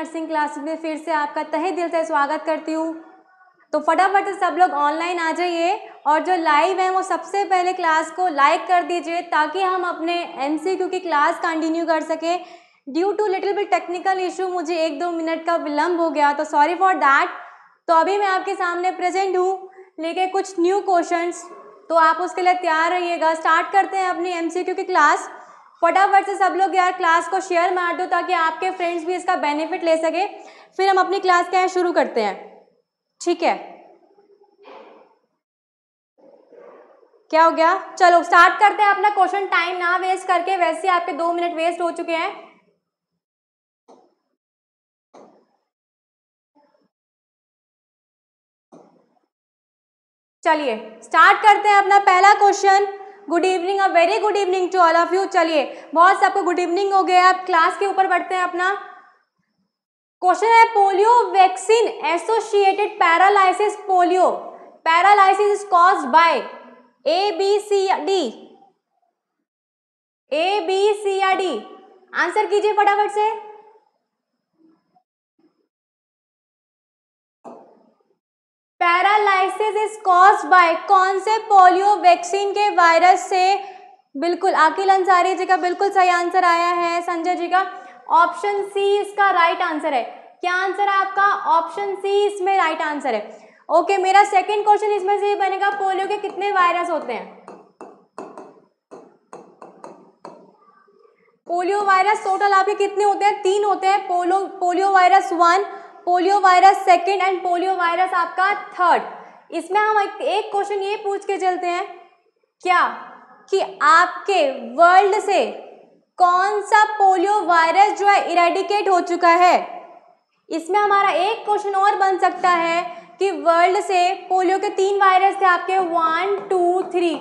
Nursing class में फिर से आपका तहे दिल से स्वागत करती हूँ। तो फटाफट से सब लोग ऑनलाइन आ जाइए और जो लाइव हैं वो सबसे पहले क्लास को लाइक कर दीजिए ताकि हम अपने एमसीक्यू की क्लास कंटिन्यू कर सकें। Due to little bit technical issue मुझे एक दो मिनट का विलम्ब हो गया तो सॉरी फॉर दैट तो अभी मैं आपके सामने प्रेजेंट हूँ, लेके कुछ न्यू क्वेश्चंस तो आप उसके लिए तैयार रहिएगा। स्टार्ट करते हैं अपनी एमसीक्यू की क्लास फटाफट से सब लोग यार क्लास को शेयर मार दो ताकि आपके फ्रेंड्स भी इसका बेनिफिट ले सके। फिर हम अपनी क्लास क्या है, शुरू करते हैं। ठीक है? क्या हो गया? चलो स्टार्ट करते हैं अपना क्वेश्चन टाइम ना वेस्ट करके। वैसे आपके दो मिनट वेस्ट हो चुके हैं। चलिए स्टार्ट करते हैं अपना पहला question good evening a very good evening to all of you चलिए बहुत सबको गुड इवनिंग हो गया आप क्लास के ऊपर बढ़ते हैं अपना। क्वेश्चन है polio vaccine associated paralysis polio paralysis is caused by A B C D A B C या डी आंसर कीजिए फटाफट से। पैरालाइसिस इज़ कॉज बाय कौन से पोलियो वैक्सीन के वायरस से? बिल्कुल, आकिल अंसारी जी का बिल्कुल सही आंसर आया है, संजय जी का। ऑप्शन सी इसका राइट आंसर है। क्या आंसर है आपका? ऑप्शन सी इसमें राइट आंसर है। ओके मेरा सेकंड क्वेश्चन इसमें से बनेगा, पोलियो के कितने वायरस होते हैं? पोलियो वायरस टोटल आपके कितने होते हैं? तीन होते हैं। Polio, polio virus one polio virus second and polio virus आपका थर्ड। इसमें हम एक क्वेश्चन ये पूछ के चलते हैं, क्या? कि आपके वर्ल्ड से कौन सा पोलियो वायरस जो है इरेडिकेट हो चुका है? इसमें हमारा एक क्वेश्चन और बन सकता है कि वर्ल्ड से पोलियो के तीन वायरस थे आपके, वन, टू, थ्री।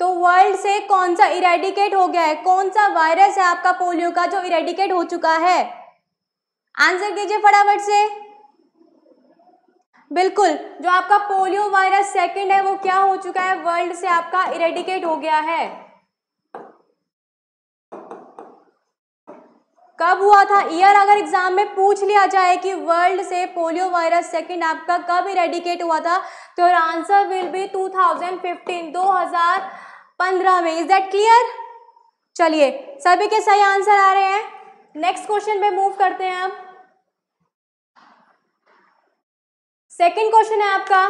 तो वर्ल्ड से कौन सा इरेडिकेट हो गया है? कौन सा वायरस है आपका पोलियो का जो इरेडिकेट हो चुका है? आंसर कीजिए फटाफट से। बिल्कुल, जो आपका पोलियो वायरस सेकंड है, वो क्या हो चुका है? वर्ल्ड से आपका इरेडिकेट हो गया है। कब हुआ था? ईयर अगर एग्ज़ाम में पूछ लिया जाए कि वर्ल्ड से पोलियो वायरस सेकंड आपका कब इरेडिकेट हुआ था तो आंसर विल बी 2015 2015 में। इज़ दैट क्लियर चलिए, सभी के सही आंसर आ रहे हैं। नेक्स्ट क्वेश्चन पे मूव करते हैं अब सेकंड क्वेश्चन है आपका।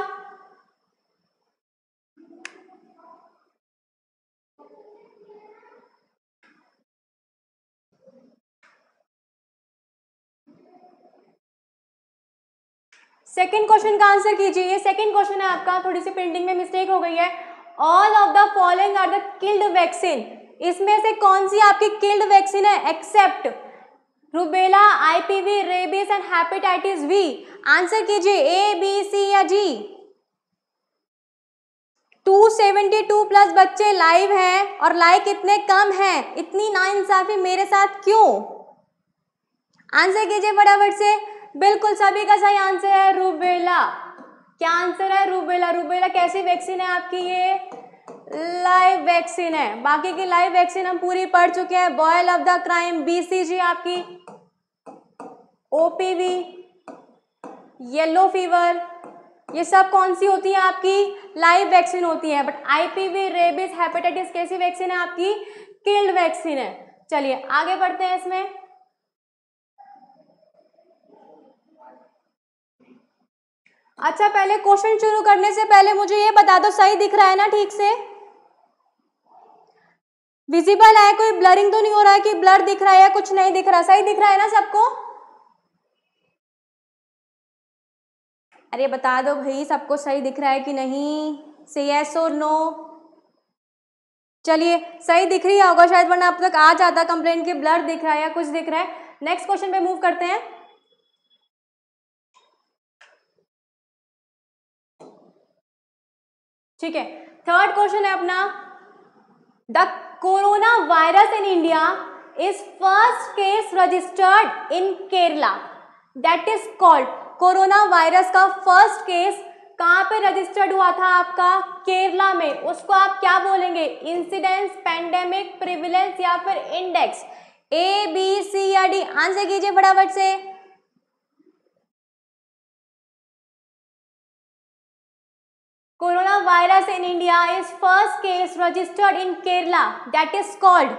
सेकेंड क्वेश्चन का आंसर कीजिए। ये सेकंड क्वेश्चन है आपका। थोड़ी सी प्रिंटिंग में मिस्टेक हो गई है। All of the following are the killed vaccine इसमें से कौन सी आपकी किल्ड वैक्सीन है? Except rubella IPV rabies and hepatitis B answer कीजिए ए बी सी या जी 272 प्लस बच्चे लाइव हैं और लाइक इतने कम हैं। इतनी नाइंसाफी मेरे साथ क्यों? आंसर कीजिए फटाफट से। बिल्कुल सभी का सही आंसर है रूबेला क्या आंसर है रूबेला रूबेला कैसी वैक्सीन है आपकी ये? लाइव वैक्सीन है। बाकी की लाइव वैक्सीन हम पूरी पढ़ चुके हैं। बॉयल ऑफ़ द क्राइम बीसीजी आपकी। ओपीवी येलो फीवर ये सब कौन सी होती है आपकी? लाइव वैक्सीन होती है बट आईपीवी रेबिस हेपेटाइटिस कैसी वैक्सीन है आपकी? किल्ड वैक्सीन है। चलिए, आगे बढ़ते हैं इसमें। अच्छा पहले क्वेश्चन शुरू करने से पहले मुझे ये बता दो, सही दिख रहा है ना ठीक से? विजिबल है, कोई ब्लरिंग तो नहीं हो रहा है कि ब्लर दिख रहा है या कुछ नहीं दिख रहा? सही दिख रहा है ना सबको? अरे बता दो भाई, सबको सही दिख रहा है कि नहीं? से यस और नो चलिए, सही दिख रही होगा शायद, वरना अब तक आ जाता कंप्लेंट के ब्लर दिख रहा है या कुछ दिख रहा है। नेक्स्ट क्वेश्चन पे मूव करते हैं। ठीक है थर्ड क्वेश्चन है अपना। The corona virus in India is first case registered in Kerala that is called corona virus का फ़र्स्ट केस कहाँ पे रजिस्टर्ड हुआ था आपका? केरला में। उसको आप क्या बोलेंगे? इंसिडेंस पेंडेमिक प्रिविलेंस या फिर इंडेक्स ए बी सी या डी आंसर कीजिए फटाफट से। Corona virus in India is first case registered in Kerala that is called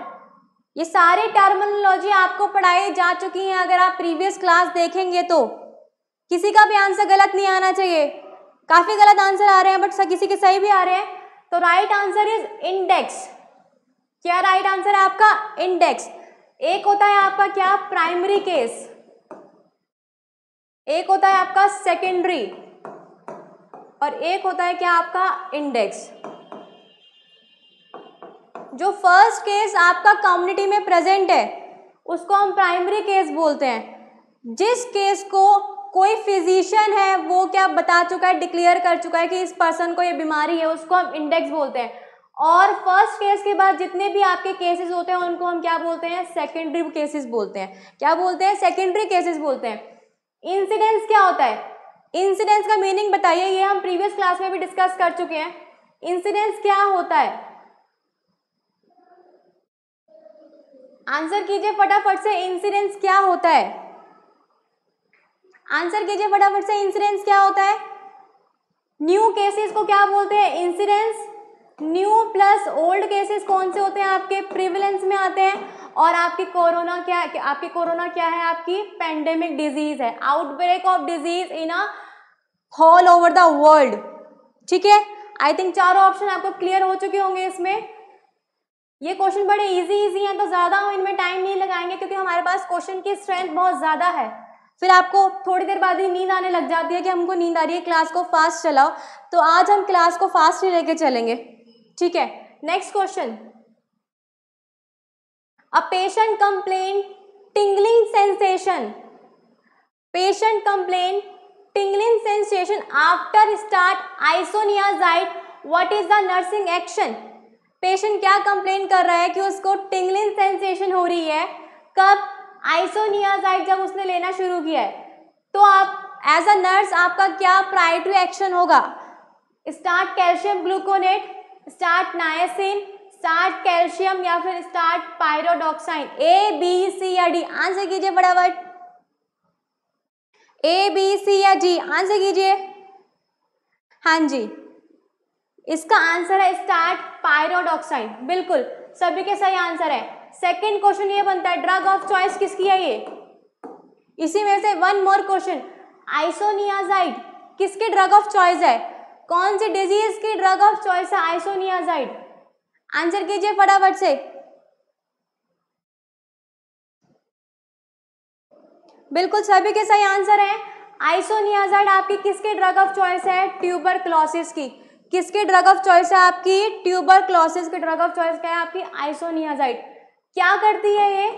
ये सारे टर्मिनोलॉजी आपको पढ़ाई जा चुकी हैं। अगर आप प्रीवियस क्लास देखेंगे तो। किसी का भी आंसर गलत नहीं आना चाहिए। काफ़ी गलत आंसर आ रहे हैं बट किसी के सही भी आ रहे हैं। तो राइट आंसर इज़ इंडेक्स क्या राइट आंसर है आपका? इंडेक्स एक होता है आपका क्या? प्राइमरी केस एक होता है आपका सेकेंडरी और एक होता है क्या आपका? इंडेक्स जो फ़र्स्ट केस आपका कम्युनिटी में प्रेजेंट है, उसको हम प्राइमरी केस बोलते हैं। जिस केस को कोई फिजिशियन है, वो क्या बता चुका है डिक्लेयर कर चुका है कि इस पर्सन को ये बीमारी है, उसको हम इंडेक्स बोलते हैं। और फ़र्स्ट केस के बाद जितने भी आपके केसेस होते हैं, उनको हम क्या बोलते हैं? सेकेंडरी केसेस बोलते हैं। क्या बोलते हैं? सेकेंडरी केसेस बोलते हैं। इंसिडेंस क्या होता है? इंसिडेंस का मीनिंग बताइए, ये हम प्रीवियस क्लास में भी डिस्कस कर चुके हैं। इंसिडेंस क्या होता है? आंसर कीजिए फटाफट से इंसिडेंस क्या होता है? आंसर कीजिए फटाफट से इंसिडेंस क्या होता है? न्यू केसेस को क्या बोलते हैं? Incidence new plus old cases कौन से होते हैं आपके? प्रिविलेंस में आते हैं। और आपकी कोरोना क्या है आपकी कोरोना क्या है? आपकी पेंडेमिक डिज़ीज़ है। Outbreak of disease in a all over the world ठीक है? आई थिंक चारों ऑप्शन आपको क्लियर हो चुके होंगे इसमें। ये क्वेश्चन बड़े इजी इजी हैं तो ज़्यादा हम इनमें टाइम नहीं लगाएँगे, क्योंकि हमारे पास क्वेश्चन की स्ट्रेंथ बहुत ज़्यादा है। फिर आपको थोड़ी देर बाद ही नींद आने लग जाती है कि हमको नींद आ रही है क्लास को फास्ट चलाओ। तो आज हम क्लास को फास्ट ही लेके चलेंगे। ठीक है? Next question a patient complain tingling sensation patient complain tingling sensation after start isoniazide. What is the nursing action? Patient क्या कंप्लेन कर रहा है कि उसको टिंगलिंग सेंसेशन हो रही है? कब आइसोनियाजाइड जब उसने लेना शुरू किया है तो आप एज अ नर्स आपका क्या प्राइटरी एक्शन होगा? Start calcium gluconate start niacin start calcium या फिर स्टार्ट पायरोडॉक्साइन ए बी सी या डी आंसर कीजिए फटाफट. ए बी सी या जी आंसर कीजिए. हाँ जी. इसका आंसर है स्टार्ट पायरोडॉक्साइन बिल्कुल. सभी के सही आंसर है. सेकंड क्वेश्चन ये बनता है ड्रग ऑफ़ चॉइस किसकी है ये? इसी में से वन मोर क्वेश्चन आइसोनियाजाइड किसके ड्रग ऑफ़ चॉइस है? कौन सी डिज़ीज़ की ड्रग ऑफ़ चॉइस है आइसोनियाजाइड आंसर कीजिए फटाफट से. बिल्कुल सभी के सही आंसर है. आइसोनियाजाइड आपकी किसके ड्रग ऑफ़ चॉइस है? ट्यूबर क्लोसिस की. किसके ड्रग ऑफ़ चॉइस है आपकी? ट्यूबर क्लोसिस की ड्रग ऑफ़ चॉइस क्या है आपकी? आइसोनियाजाइड क्या करती है ये?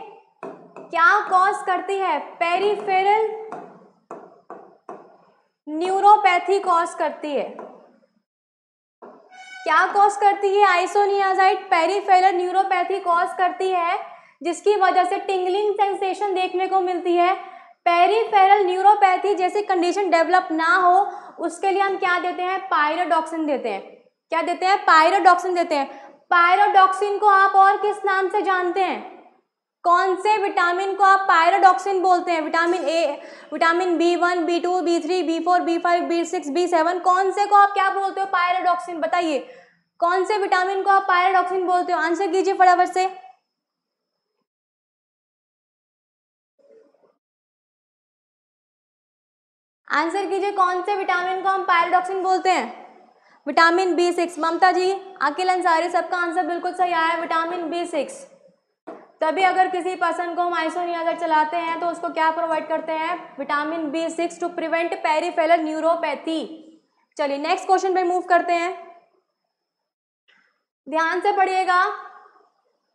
क्या कॉज करती है? पेरीफेरल न्यूरोपैथी कॉज करती है। क्या कॉज करती है? आइसोनियाजाइड पेरीफेरल न्यूरोपैथी कॉज करती है, जिसकी वजह से टिंगलिंग सेंसेशन देखने को मिलती है। पेरीफेरल न्यूरोपैथी जैसी कंडीशन डेवलप ना हो, उसके लिए हम क्या देते हैं? पायरोडॉक्सिन देते हैं। क्या देते हैं? पायरोडॉक्सिन देते हैं। पायरोडॉक्सिन को आप और किस नाम से जानते हैं? कौन से विटामिन को आप पायरोडॉक्सिन बोलते हैं? Vitamin A vitamin B one B two B three B four B five B six B seven कौन से को आप क्या बोलते हो पायरोडॉक्सिन? बताइए। कौन से विटामिन को आप पायरोडॉक्सिन बोलते हो? आंसर कीजिए फटाफट से। आंसर कीजिए कौन से विटामिन को हम पायरोडॉक्सिन बोलते हैं? Vitamin B six Mamta ji Akil Ansari सबका आंसर बिल्कुल सही आया है, विटामिन बी सिक्स तभी अगर किसी पर्सन को हम आइसोनियाजर चलाते हैं तो उसको क्या प्रोवाइड करते हैं? Vitamin B six to prevent peripheral neuropathy चलिए नेक्स्ट क्वेश्चन पे मूव करते हैं। ध्यान से पढ़िएगा।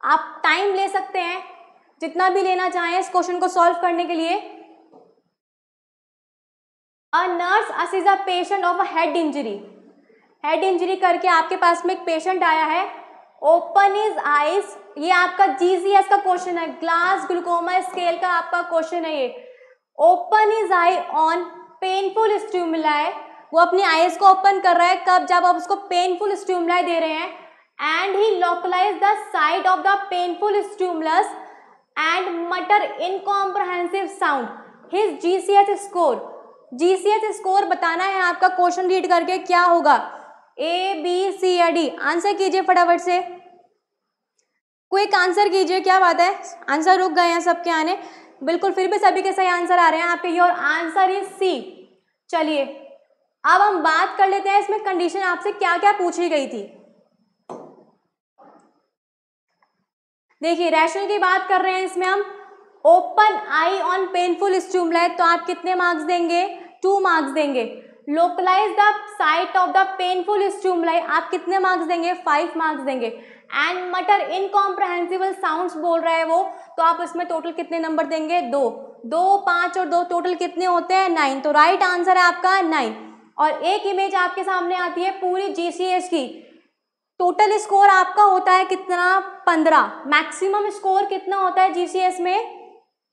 आप टाइम ले सकते हैं, जितना भी लेना चाहें इस क्वेश्चन को सॉल्व करने के लिए। A nurse assess a patient of a head injury head injury करके आपके पास में एक पेशेंट आया है। ओपन इज़ आइज़ ये आपका जीसीएस का क्वेश्चन है। ग्लास ग्लूकोमा स्केल का आपका क्वेश्चन है ये। Open is eye on painful stimuli वो अपनी आईज को ओपन कर रहा है कब? जब आप उसको पेनफुल स्ट्यूमुलाई दे रहे हैं। And he localize the site of the painful stimulus and mutter incomprehensible sound his GCS score GCS score बताना है आपका क्वेश्चन रीड करके क्या होगा? ए बी सी या डी आंसर कीजिए फटाफट से। क्विक आंसर कीजिए, क्या बात है? आंसर रुक गए हैं सबके आने। बिल्कुल, फिर भी सभी के सही आंसर आ रहे हैं आपके योर आंसर इज़ सी चलिए, अब हम बात कर लेते हैं इसमें कंडीशन आपसे क्या क्या पूछी गई थी। देखिए रैशनल की बात कर रहे हैं इसमें हम। Open eye on painful stimuli तो आप कितने मार्क्स देंगे? टू मार्क्स देंगे। Localize the site of the painful stimuli आप कितने मार्क्स देंगे? फाइव मार्क्स देंगे. एंड मटर इनकॉम्प्रहेंसिबल साउंड्स बोल रहा है वो तो आप इसमें टोटल कितने नंबर देंगे? दो. दो, पाँच और दो टोटल कितने होते हैं? नाइन तो राइट आंसर है आपका नाइन और एक इमेज आपके सामने आती है पूरी जीसीएस की. टोटल स्कोर आपका होता है कितना? पंद्रह. मैक्सिमम स्कोर कितना होता है जीसीएस में?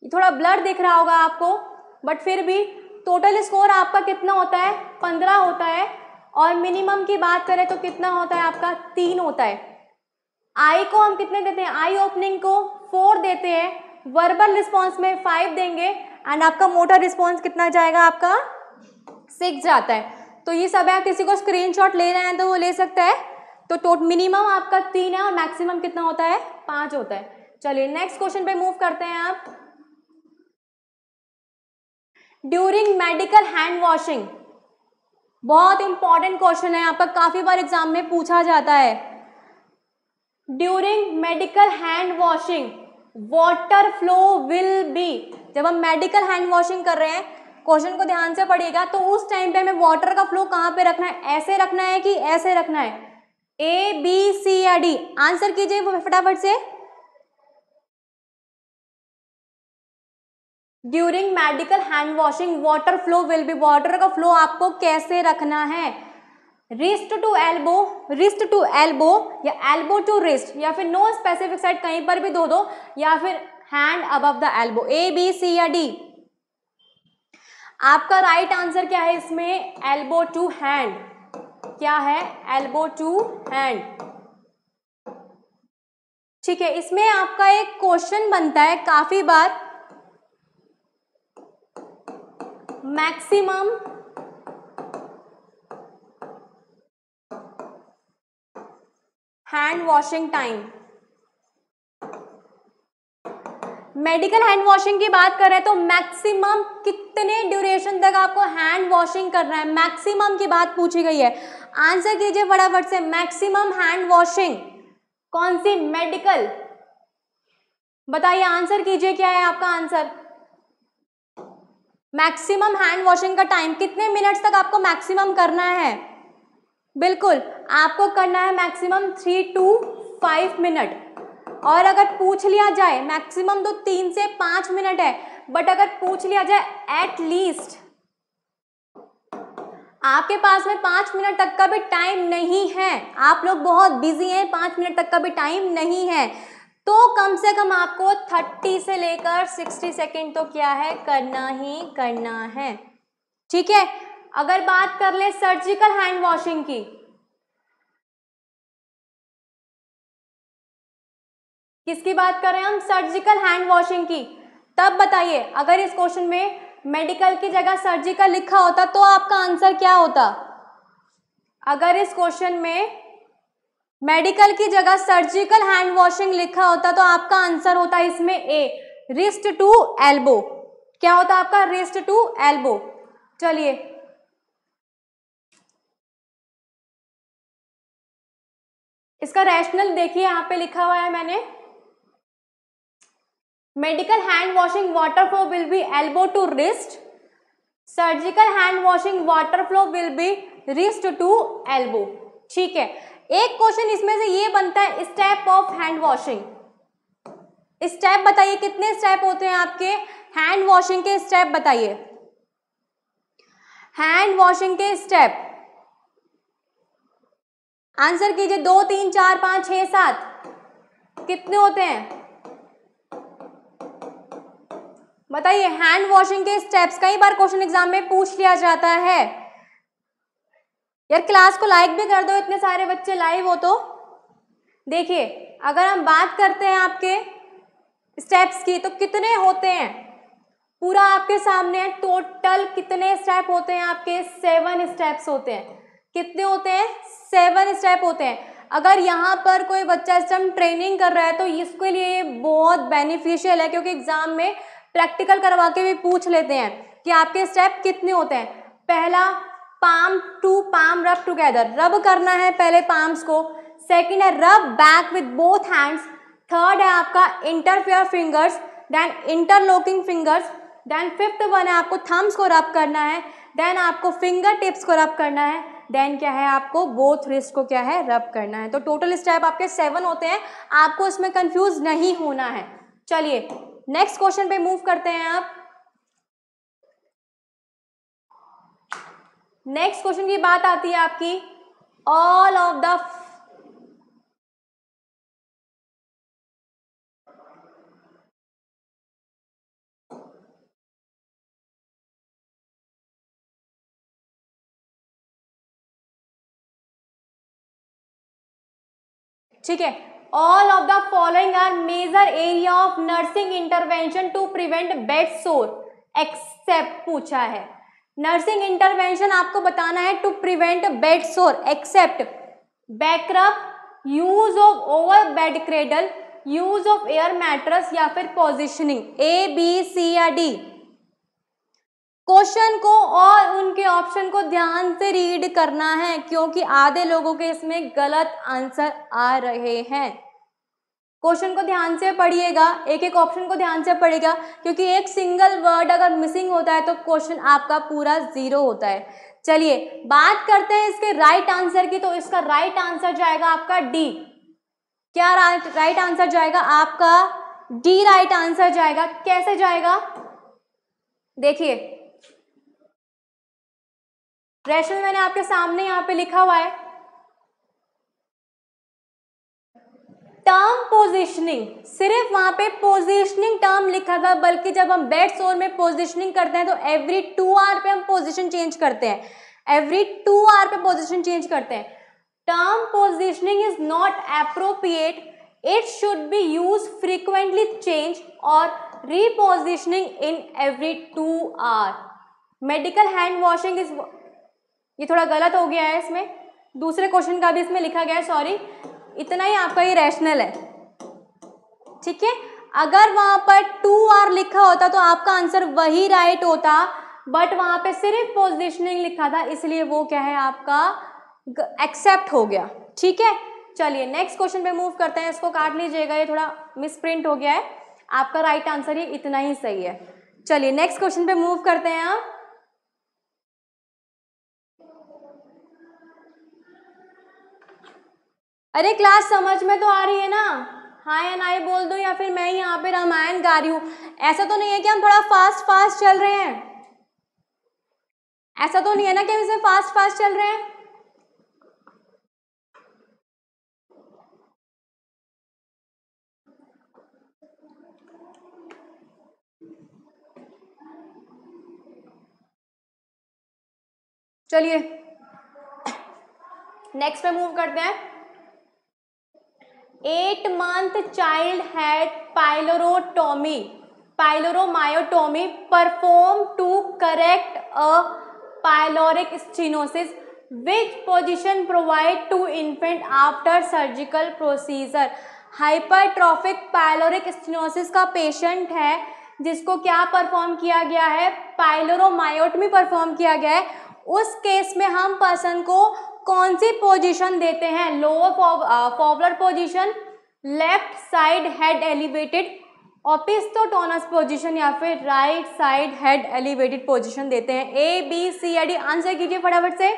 थोड़ा ब्लड दिख रहा होगा आपको बट फिर भी टोटल स्कोर आपका कितना होता है? पंद्रह होता है। और मिनिमम की बात करें तो कितना होता है आपका? तीन होता है। आई को हम कितने देते हैं? आई ओपनिंग को फोर देते हैं। वर्बल रिस्पॉन्स में फाइव देंगे। एंड आपका मोटर रिस्पॉन्स कितना जाएगा आपका? सिक्स जाता है। तो ये सब है। किसी को स्क्रीनशॉट ले रहे हैं तो वो ले सकता है। तो टोट मिनिमम आपका तीन है और मैक्सिमम कितना होता है? पाँच होता है। चलिए नेक्स्ट क्वेश्चन पे मूव करते हैं आप। ड्यूरिंग मेडिकल हैंड वॉशिंग बहुत इंपॉर्टेंट क्वेश्चन है। आपका काफ़ी बार एग्ज़ाम में पूछा जाता है। During medical hand washing water flow will be जब हम मेडिकल हैंड वॉशिंग कर रहे हैं क्वेश्चन को ध्यान से पढ़िएगा तो उस टाइम पे हमें वाटर का फ्लो कहाँ पे रखना है? ऐसे रखना है कि ऐसे रखना है। ए बी सी या डी आंसर कीजिए फटाफट से। During medical hand washing water flow will be water का फ्लो आपको कैसे रखना है? Wrist to elbow wrist to elbow या एल्बो टू रिस्ट या फिर नो स्पेसिफिक साइड कहीं पर भी दो दो या फिर hand above the elbow A B C या डी आपका राइट right आंसर क्या है इसमें? एल्बो टू हैंड क्या है? एल्बो टू हैंड ठीक है, इसमें आपका एक क्वेश्चन बनता है काफ़ी बार। Maximum hand washing time. Medical hand washing की बात करें तो मैक्सिमम कितने ड्यूरेशन तक आपको हैंड वॉशिंग करना है? मैक्सिमम की बात पूछी गई है। आंसर कीजिए फटाफट से। Maximum hand washing. कौन सी? मेडिकल। बताइए, आंसर कीजिए, क्या है आपका आंसर? मैक्सिमम हैंड वॉशिंग का टाइम, कितने मिनट्स तक आपको मैक्सिमम करना है? बिल्कुल, आपको करना है maximum three to five minute और अगर पूछ लिया जाए, मैक्सिमम तो तीन से पाँच मिनट है बट अगर पूछ लिया जाए एट लीस्ट आपके पास में पाँच मिनट तक का भी टाइम नहीं है। आप लोग बहुत बिज़ी हैं, पाँच मिनट तक का भी टाइम नहीं है। तो कम से कम आपको थर्टी से लेकर सिक्सटी सेकेंड तो क्या है? करना ही करना है। ठीक है? अगर बात कर ले सर्जिकल हैंड वॉशिंग की। किसकी बात कर रहे हैं हम? सर्जिकल हैंड वॉशिंग की। तब बताइए, अगर इस क्वेश्चन में मेडिकल की जगह सर्जिकल लिखा होता तो आपका आंसर क्या होता? अगर इस क्वेश्चन में मेडिकल की जगह सर्जिकल हैंड वॉशिंग लिखा होता तो आपका आंसर होता इसमें ए रिस्ट टू एल्बो क्या होता आपका? रिस्ट टू एल्बो चलिए। इसका रैशनल देखिए, यहाँ पे लिखा हुआ है मैंने। Medical hand washing water flow will be elbow to wrist surgical hand washing water flow will be wrist to elbow ठीक है। एक क्वेश्चन इसमें से ये बनता है step of hand washing step बताइए, कितने स्टेप होते हैं आपके? हैंड वॉशिंग के स्टेप बताइए. हैंड वॉशिंग के स्टेप आंसर कीजिए, दो, तीन, चार, पाँच, छह, सात. कितने होते हैं? बताइए हैंड वॉशिंग के स्टेप्स कई बार क्वेश्चन एग्ज़ाम में पूछ लिया जाता है. यार क्लास को लाइक भी कर दो इतने सारे बच्चे लाइव हो तो। देखिए, अगर हम बात करते हैं आपके स्टेप्स की तो कितने होते हैं? पूरा आपके सामने टोटल कितने स्टेप होते हैं आपके? सेवन स्टेप्स होते हैं। कितने होते हैं? सेवन स्टेप होते हैं। अगर यहाँ पर कोई बच्चा इस टाइम ट्रेनिंग कर रहा है तो इसके लिए ये बहुत बेनिफिशियल है, क्योंकि एग्ज़ाम में प्रैक्टिकल करवा के भी पूछ लेते हैं कि आपके स्टेप कितने होते हैं। पहला palm to palm rub together rub करना है पहले पाम्स को। सेकंड है rub back with both hands third है आपका interfere fingers then interlocking fingers then fifth one है आपको थम्स को रब करना है. देन आपको फिंगर टिप्स को रब करना है. देन क्या है आपको बोथ रिस्ट को क्या है रब करना है। तो टोटल स्टेप आपके सेवन होते हैं। आपको इसमें कंफ्यूज नहीं होना है। चलिए नेक्स्ट क्वेश्चन पे मूव करते हैं आप। नेक्स्ट क्वेश्चन की बात आती है आपकी. ऑल ऑफ़ द ठीक है. All of the following are major area of nursing intervention to prevent bed sore except पूछा है. नर्सिंग इंटरवेंशन आपको बताना है to prevent bed sore except. Backup use of over bed cradle, use of air mattress या फिर positioning ए B C या D question को और उनके ऑप्शन को ध्यान से रीड करना है, क्योंकि आधे लोगों के इसमें गलत आंसर आ रहे हैं। क्वेश्चन को ध्यान से पढ़िएगा एक एक ऑप्शन को ध्यान से पढ़िएगा, क्योंकि एक सिंगल वर्ड अगर मिसिंग होता है तो क्वेश्चन आपका पूरा ज़ीरो होता है। चलिए, बात करते हैं इसके राइट right आंसर की तो इसका राइट right आंसर जाएगा आपका डी क्या राइट आंसर जाएगा आपका डी राइट आंसर जाएगा, कैसे जाएगा? देखिए। रैशनल मैंने आपके सामने यहाँ पे लिखा हुआ है। टर्म पोजिशनिंग सिर्फ़ वहाँ पे पोजिशनिंग टर्म लिखा था, बल्कि जब हम बेड सोर में पोजिशनिंग करते हैं तो एवरी टू आर पे हम पोजिशन चेंज करते हैं। एवरी टू आर पे पोजिशन चेंज करते हैं। Term positioning is not appropriate it should be use frequently change और repositioning in every two hour medical hand washing is ये थोड़ा गलत हो गया है इसमें। दूसरे क्वेश्चन का भी इसमें लिखा गया है सॉरी इतना ही आपका ये रैशनल है। ठीक है? अगर वहाँ पर टू आर लिखा होता तो आपका आंसर वही राइट होता बट वहाँ पे सिर्फ़ पोजिशनिंग लिखा था, इसलिए वो क्या है आपका एक्सेप्ट हो गया। ठीक है? चलिए नेक्स्ट क्वेश्चन पे मूव करते हैं, इसको काट लीजिएगा, ये थोड़ा मिसप्रिंट हो गया है। आपका राइट आंसर ये इतना ही सही है। चलिए नेक्स्ट क्वेश्चन पे मूव करते हैं आप अरे क्लास समझ में तो आ रही है ना। हाँ या ना बोल दो या फिर मैं यहाँ पे रामायण गा रही हूँ। ऐसा तो नहीं है कि हम थोड़ा फास्ट फास्ट चल रहे हैं। ऐसा तो नहीं है ना कि हम इसे फास्ट फास्ट चल रहे हैं। चलिए। नेक्स्ट पे मूव करते हैं। Eight month child had pylorotomy pyloromyotomy perform to correct a pyloric stenosis which position provide to infant after surgical procedure hypertrophic pyloric stenosis का पेशेंट है, जिसको क्या परफॉर्म किया गया है? पाइलोरोमायोटमी परफॉर्म किया गया है। उस केस में हम पर्सन को कौन सी पोजीशन देते हैं? Lower fowler position left side head elevated opisthotonus position या फिर right side head elevated position देते हैं। ए बी सी या डी आंसर कीजिए फटाफट से।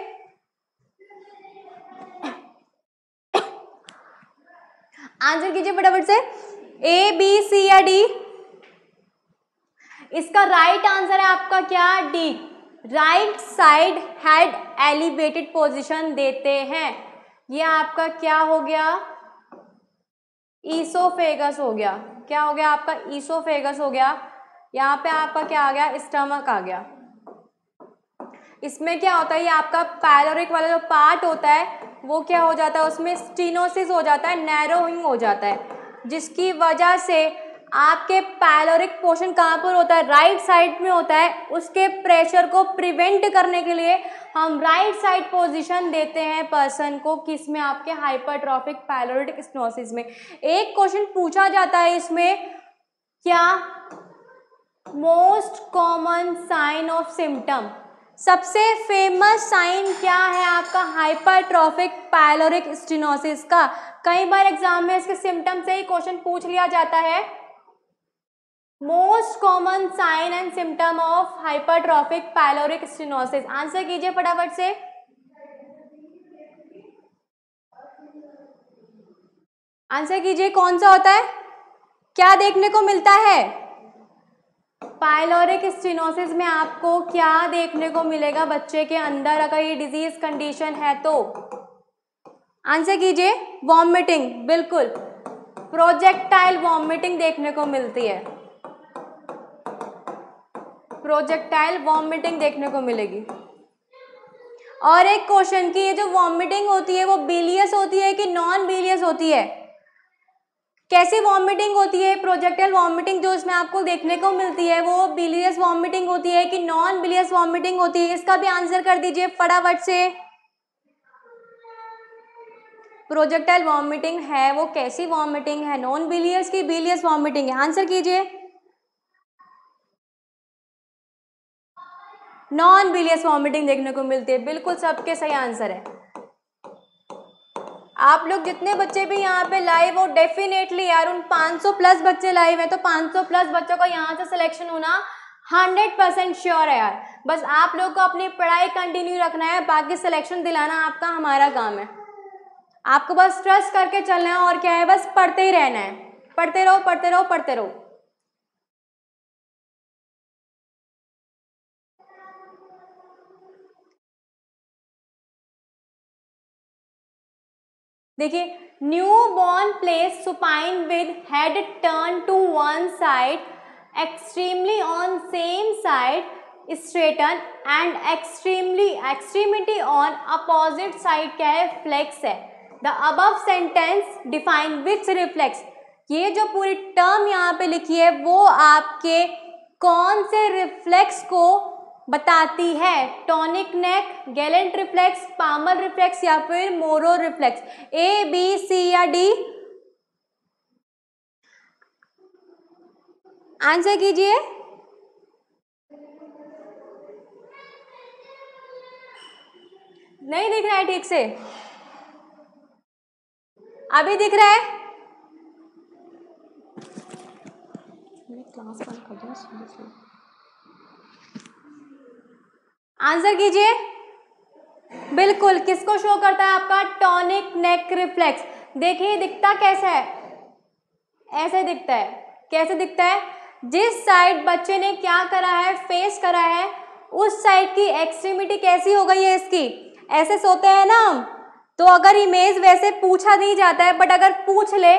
आंसर कीजिए फटाफट से। ए बी सी या डी इसका राइट right आंसर है आपका क्या? D right side head elevated position देते हैं। ये आपका क्या हो गया? ईसोफेगस हो गया। क्या हो गया आपका? ईसोफेगस हो गया। यहाँ पे आपका क्या आ गया? स्टमक आ गया। इसमें क्या होता है? ये आपका पैलोरिक वाला जो पार्ट होता है, वो क्या हो जाता है? उसमें स्टीनोसिस हो जाता है नैरोइंग हो जाता है, जिसकी वजह से आपके पैलोरिक पोर्शन कहाँ पर होता है? राइट साइड में होता है। उसके प्रेशर को प्रिवेंट करने के लिए हम राइट साइड पोजीशन देते हैं पर्सन को किसमें आपके हाइपरट्रॉफिक पैलोरिक स्नोसिस में। एक क्वेश्चन पूछा जाता है इसमें, क्या most common sign of symptom सबसे फ़ेमस साइन क्या है आपका हाइपरट्रॉफिक पैलोरिक स्टिनोसिस का? कई बार एग्ज़ाम में इसके सिम्टम से ही क्वेश्चन पूछ लिया जाता है। Most common sign and symptom of hypertrophic pyloric stenosis answer कीजिए फटाफट से। आंसर कीजिए, कौन सा होता है? क्या देखने को मिलता है? पाइलोरिक स्टिनोसिस में आपको क्या देखने को मिलेगा बच्चे के अंदर? अगर ये डिज़ीज़ कंडीशन है तो। आंसर कीजिए वॉमिटिंग बिल्कुल। प्रोजेक्टाइल वॉमिटिंग देखने को मिलती है। प्रोजेक्टाइल वॉमिटिंग देखने को मिलेगी। और एक क्वेश्चन की, ये जो वॉमिटिंग होती है, वो बिलियस होती है कि नॉन बिलियस होती है? कैसी वॉमिटिंग होती है? प्रोजेक्टाइल वॉमिटिंग जो इसमें आपको देखने को मिलती है, वो बिलियस वॉमिटिंग होती है कि नॉन बिलियस वॉमिटिंग होती है? इसका भी आंसर कर दीजिए फटाफट से। प्रोजेक्टाइल वॉमिटिंग है, वो कैसी वॉमिटिंग है? नॉन बिलियस की बिलियस वॉमिटिंग है? आंसर कीजिए। नॉन बिलियस वॉमिटिंग देखने को मिलती है। बिल्कुल सबके सही आंसर है। आप लोग जितने बच्चे भी यहाँ पे लाइव हो डेफिनेटली यार उन 500 प्लस बच्चे लाइव हैं तो 500 प्लस बच्चों का यहाँ से सिलेक्शन होना 100 परसेंट श्योर है यार। बस आप लोग को अपनी पढ़ाई कंटिन्यू रखना है, बाकी सिलेक्शन दिलाना आपका हमारा काम है। आपको बस ट्रस्ट करके चलना है और क्या है, बस पढ़ते ही रहना है। पढ़ते रहो पढ़ते रहो पढ़ते रहो। देखिए new born place supine with head turn to one side extremely on same side straighten and extremely extremity on opposite side क्या है? फ्लेक्स है। The above sentence define which reflex ये जो पूरी टर्म यहाँ पे लिखी है, वो आपके कौन से रिफ्लेक्स को बताती है। Tonic neck, gallant reflex palmar reflex या फिर मोरो रिफ्लेक्स। ए, बी, सी या डी? आंसर कीजिए। नहीं दिख रहा है ठीक से। अभी दिख रहा है? क्लास बंद कर दिया आंसर कीजिए। बिल्कुल, किसको शो करता है आपका टॉनिक नेक रिफ्लेक्स देखिए दिखता कैसा है? ऐसे दिखता है। कैसे दिखता है? जिस साइड बच्चे ने क्या करा है फेस करा है, उस साइड की एक्सट्रीमिटी कैसी हो गई है इसकी? ऐसे सोते हैं ना हम। तो अगर इमेज वैसे पूछा नहीं जाता है बट अगर पूछ ले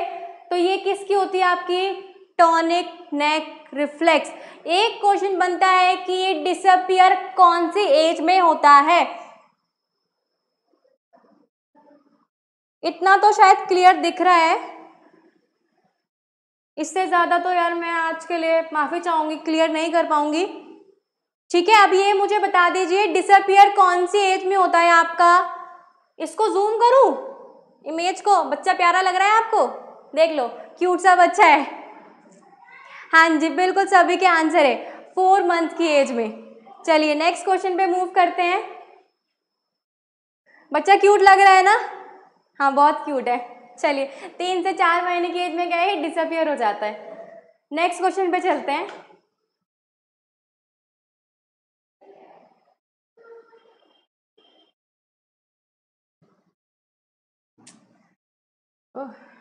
तो ये किसकी होती है आपकी? टॉनिक नेक रिफ्लेक्स एक क्वेश्चन बनता है कि ये डिसअपियर कौन सी एज में होता है? इतना तो शायद क्लियर दिख रहा है। इससे ज़्यादा तो यार मैं आज के लिए माफ़ी चाहूँगी क्लियर नहीं कर पाऊँगी। ठीक है, अब ये मुझे बता दीजिए डिसअपियर कौन सी एज में होता है आपका? इसको जूम करूँ? इमेज को? बच्चा प्यारा लग रहा है आपको? देख लो क्यूट सा बच्चा है। हाँ जी, बिल्कुल सभी के आंसर है। फोर मंथ की एज में। चलिए नेक्स्ट क्वेश्चन पे मूव करते हैं। बच्चा क्यूट लग रहा है ना? हाँ बहुत क्यूट है। चलिए, तीन से चार महीने की एज में क्या है? डिसअपियर हो जाता है। नेक्स्ट क्वेश्चन पे चलते हैं। Oh.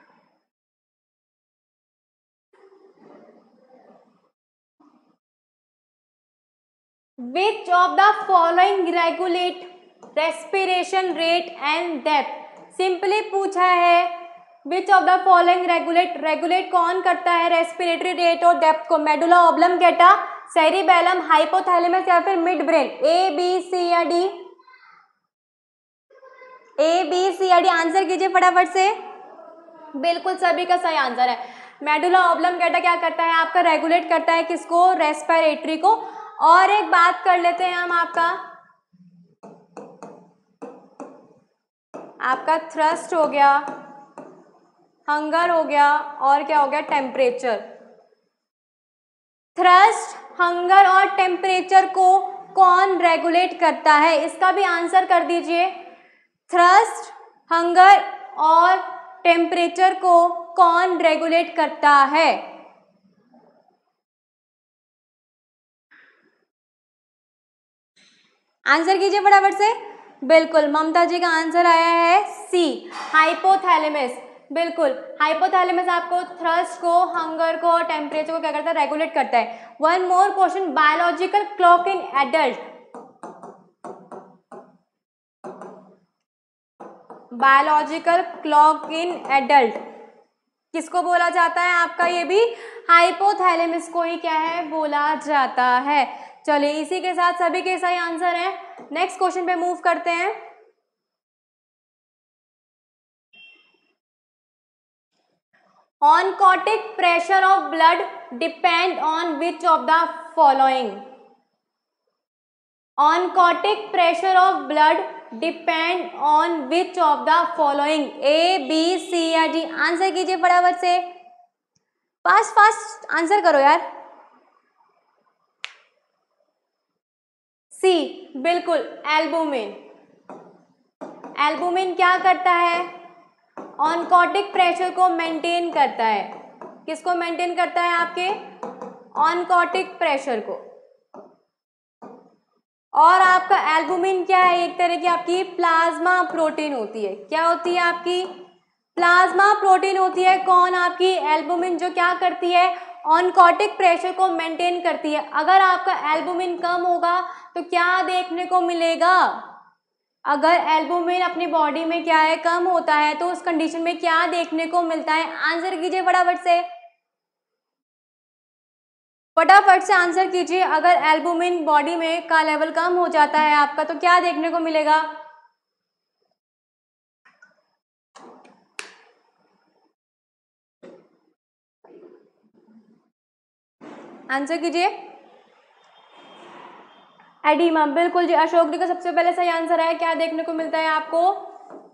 Which of the following regulate respiration rate and depth? Simply पूछा है which of the following regulate regulate कौन करता है रेस्पिरेटरी रेट और डेप्थ को? Medulla oblongata cerebellum hypothalamus या फिर mid brain A B C या डी ए बी सी या डी आंसर कीजिए फटाफट से। बिल्कुल सभी का सही आंसर है। मेडुला ऑब्लंगेटा क्या करता है? आपका रेगुलेट करता है किसको? रेस्पिरेटरी को। और एक बात कर लेते हैं हम आपका। आपका थ्रस्ट हो गया हंगर हो गया, और क्या हो गया? टेम्परेचर थ्रस्ट हंगर और टेम्परेचर को कौन रेगुलेट करता है? इसका भी आंसर कर दीजिए। थ्रस्ट हंगर और टेम्परेचर को कौन रेगुलेट करता है? आंसर कीजिए फटाफट से। बिल्कुल ममता जी का आंसर आया है सी हाइपोथैलेमस बिल्कुल हाइपोथैलेमस आपको थ्रस्ट को हंगर को और टेम्परेचर को क्या करता है? रेगुलेट करता है। One more question biological clock in adult biological clock in adult किसको बोला जाता है आपका ये भी? हाइपोथैलेमस को ही क्या है? बोला जाता है। चलिए, इसी के साथ सभी के सही आंसर हैं। नेक्स्ट क्वेश्चन पे मूव करते हैं। Oncotic pressure of blood depend on which of the following oncotic pressure of blood depend on which of the following A B C या डी आंसर कीजिए फटाफट से। फास्ट फास्ट आंसर करो यार। सी, बिल्कुल एल्बुमिन एल्बुमिन क्या करता है? ऑनकॉटिक प्रेशर को मेंटेन करता है. किसको मेंटेन करता है आपके? ऑनकॉटिक प्रेशर को. और आपका एल्बुमिन क्या है? एक तरह की आपकी प्लाज्मा प्रोटीन होती है. क्या होती है आपकी? प्लाज्मा प्रोटीन होती है. कौन आपकी एल्बुमिन जो क्या करती है? ऑनकॉटिक प्रेशर को मेंटेन करती है। अगर आपका एल्बुमिन कम होगा तो क्या देखने को मिलेगा? अगर एल्बुमिन अपनी बॉडी में क्या है, कम होता है तो उस कंडीशन में क्या देखने को मिलता है? आंसर कीजिए फटाफट से। फटाफट से आंसर कीजिए। अगर एल्बुमिन बॉडी में का लेवल कम हो जाता है आपका तो क्या देखने को मिलेगा? आंसर कीजिए। एडीमा, बिल्कुल जी, अशोक जी का सबसे पहले सही आंसर है। क्या देखने को मिलता है आपको?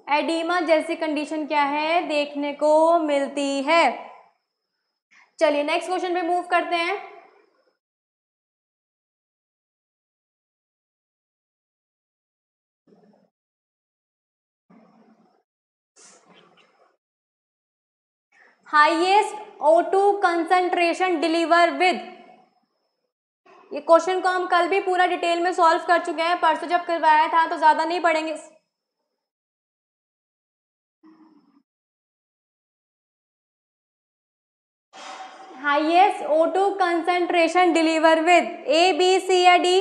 एडीमा, जैसी कंडीशन क्या है? देखने को मिलती है। चलिए नेक्स्ट क्वेश्चन पे मूव करते हैं। Highest O2 concentration deliver with ये क्वेश्चन को हम कल भी पूरा डिटेल में सॉल्व कर चुके हैं, परसों जब करवाया था तो ज़्यादा नहीं पढ़ेंगे। Highest O two concentration deliver with A B C या डी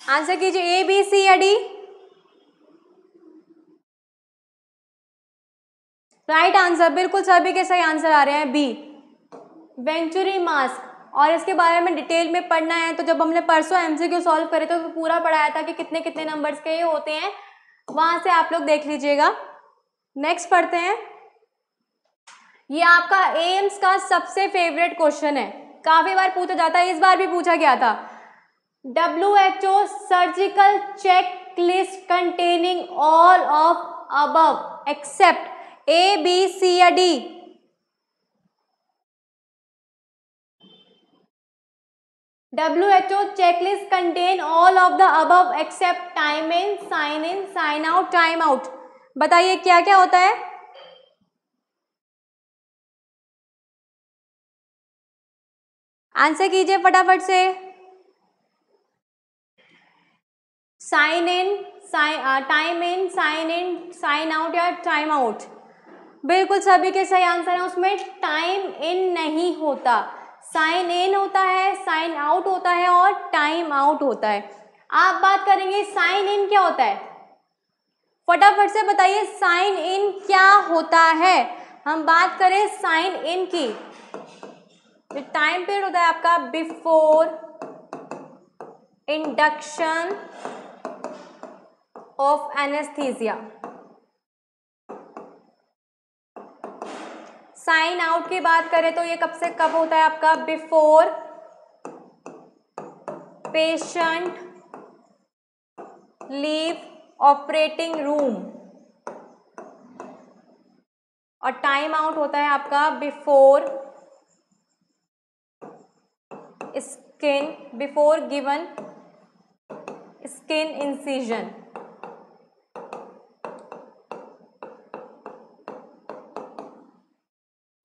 आंसर कीजिए ए बी सी या डी राइट आंसर बिल्कुल सभी के सही आंसर आ रहे हैं बी वेंचुरी मास्क और इसके बारे में डिटेल में पढ़ना है तो जब हमने परसों एमसीक्यू सॉल्व करे थे तो पूरा पढ़ाया था कि कितने कितने नंबर्स के ये होते हैं, वहाँ से आप लोग देख लीजिएगा। नेक्स्ट पढ़ते हैं। ये आपका एम्स का सबसे फेवरेट क्वेश्चन है। काफ़ी बार पूछा जाता है, इस बार भी पूछा गया था। W H O surgical check list containing all of above except A B C या D W H O checklist contain all of the above except time in sign in sign out time out बताइए क्या क्या होता है? Answer कीजिए फटाफट से। Sign in sign time in sign in sign out या टाइम आउट बिल्कुल सभी के सही आंसर है, उसमें टाइम इन नहीं होता। साइन इन होता है साइन आउट होता है और टाइम आउट होता है। आप बात करेंगे साइन इन क्या होता है? फटाफट से बताइए साइन इन क्या होता है? हम बात करें साइन इन की। टाइम पीरियड होता है आपका before induction of anaesthesia sign out की बात करें तो ये कब से कब होता है आपका? Before patient leave operating room. और टाइम आउट होता है आपका before skin, before given skin incision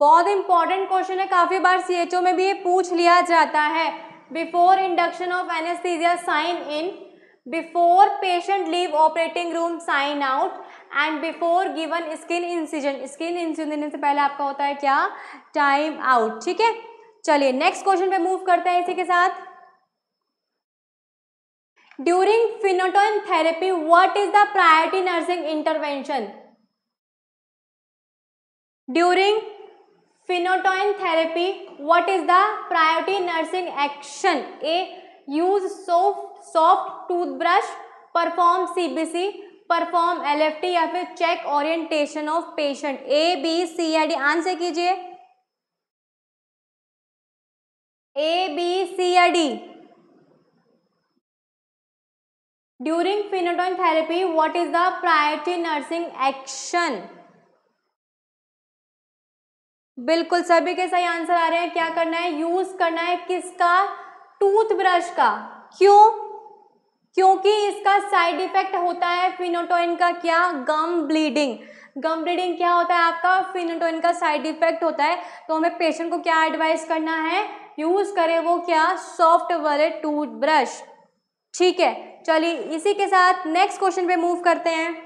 बहुत इंपॉर्टेंट क्वेश्चन है। काफ़ी बार सीएचओ में भी ये पूछ लिया जाता है। Before induction of anaesthesia sign in before patient leave operating room sign out and before given skin incision skin incision से पहले आपका होता है क्या? टाइम आउट ठीक है? चलिए नेक्स्ट क्वेश्चन पे मूव करते हैं इसी के साथ। During phenytoin therapy what is the priority nursing intervention during Phenytoin therapy, what is the priority nursing action? A. Use soft, soft toothbrush, perform CBC, perform LFT या फिर check orientation of patient A B C या D answer कीजिए A B C या D during phenytoin therapy what is the priority nursing action बिल्कुल सभी के सही answer आ रहे हैं। क्या करना है? यूज़ करना है किसका? टूथब्रश का। क्यों? क्योंकि इसका साइड इफ़ेक्ट होता है फिनोटोइन का क्या? गम ब्लीडिंग गम ब्लीडिंग क्या होता है आपका? फिनोटोइन का साइड इफ़ेक्ट होता है। तो हमें पेशेंट को क्या एडवाइस करना है? यूज़ करें वो क्या? सॉफ्ट वाले टूथब्रश ठीक है। चलिए इसी के साथ नेक्स्ट क्वेश्चन पे मूव करते हैं।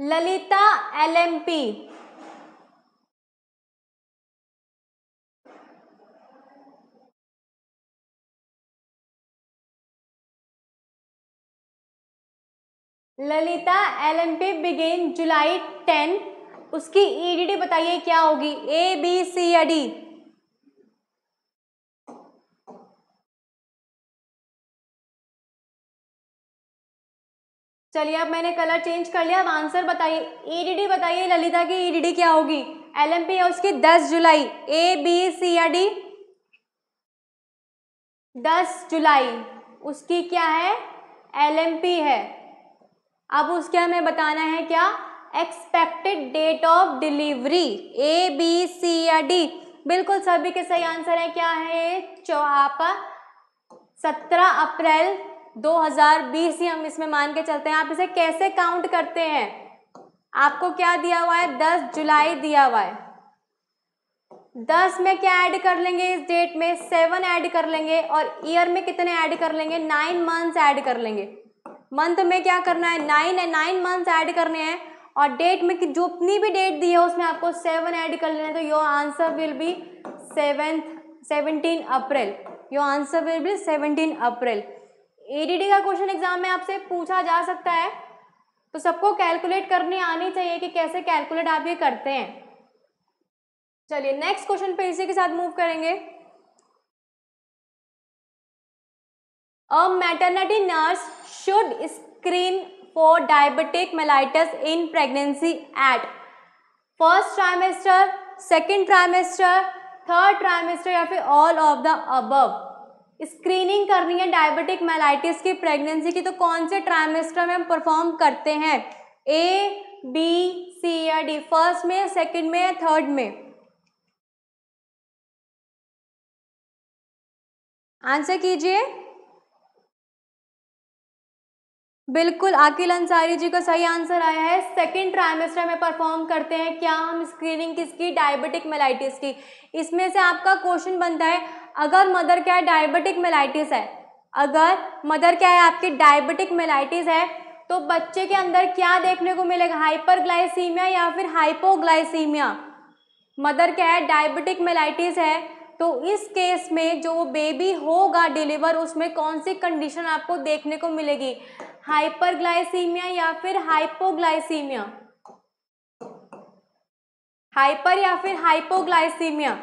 Lalita LMP. Lalita LMP begin July ten. उसकी ईडीडी बताइए क्या होगी? ए बी सी या डी चलिए अब मैंने कलर चेंज कर लिया। अब आंसर बताइए। ईडीडी बताइए ललिता की। ईडीडी क्या होगी? एलएमपी है उसकी। 10 जुलाई। ए बी सी या डी 10 जुलाई। उसकी क्या है? एलएमपी है। अब उसके हमें बताना है क्या? Expected date of delivery A B C या डी बिल्कुल सभी के सही आंसर है। क्या है? चौ आपका सत्रह अप्रैल 2020 ही हम इसमें मान के चलते हैं। आप इसे कैसे काउंट करते हैं? आपको क्या दिया हुआ है? 10 जुलाई दिया हुआ है। 10 में क्या ऐड कर लेंगे इस डेट में? सेवन ऐड कर लेंगे और ईयर में कितने ऐड कर लेंगे? नाइन मंथ्स ऐड कर लेंगे। मंथ में क्या करना है? नाइन है। नाइन मंथ्स ऐड करने हैं और डेट में जो अपनी भी डेट दी है उसमें आपको सेवन ऐड कर लेना है। तो your answer will be seventh seventeen April your answer will be seventeen April ADD का क्वेश्चन एग्ज़ाम में आपसे पूछा जा सकता है। तो सबको कैलकुलेट करनी आनी चाहिए कि कैसे कैलकुलेट आप ये करते हैं। चलिए नेक्स्ट क्वेश्चन पे इसी के साथ मूव करेंगे। A maternity nurse should screen for diabetic mellitus in pregnancy at first trimester second trimester third trimester या फिर all of the above screening करनी है डायबिटिक मेलाइटिस की प्रेगनेंसी की तो कौन से ट्राइमेस्टर में हम परफॉर्म करते हैं? ए बी सी या डी फ़र्स्ट में सेकंड में या थर्ड में? आंसर कीजिए। बिल्कुल आकिल अंसारी जी का सही आंसर आया है। सेकेंड ट्राइमेस्टर में परफॉर्म करते हैं। क्या हम स्क्रीनिंग किसकी? डायबिटिक मेलाइटिस की। इसमें से आपका क्वेश्चन बनता है अगर मदर क्या है डायबिटिक मेलाइटिस है। अगर मदर क्या है, आपकी डायबिटिक मेलाइटिस है तो बच्चे के अंदर क्या देखने को मिलेगा? हाइपरग्लाइसीमिया या फिर हाइपोग्लाइसीमिया मदर क्या है डायबिटिक मेलाइटिस है तो इस केस में जो वो बेबी होगा डिलीवर उसमें कौन सी कंडीशन आपको देखने को मिलेगी? हाइपरग्लाइसीमिया या फिर हाइपोग्लाइसीमिया हाइपर या फिर हाइपोग्लाइसीमिया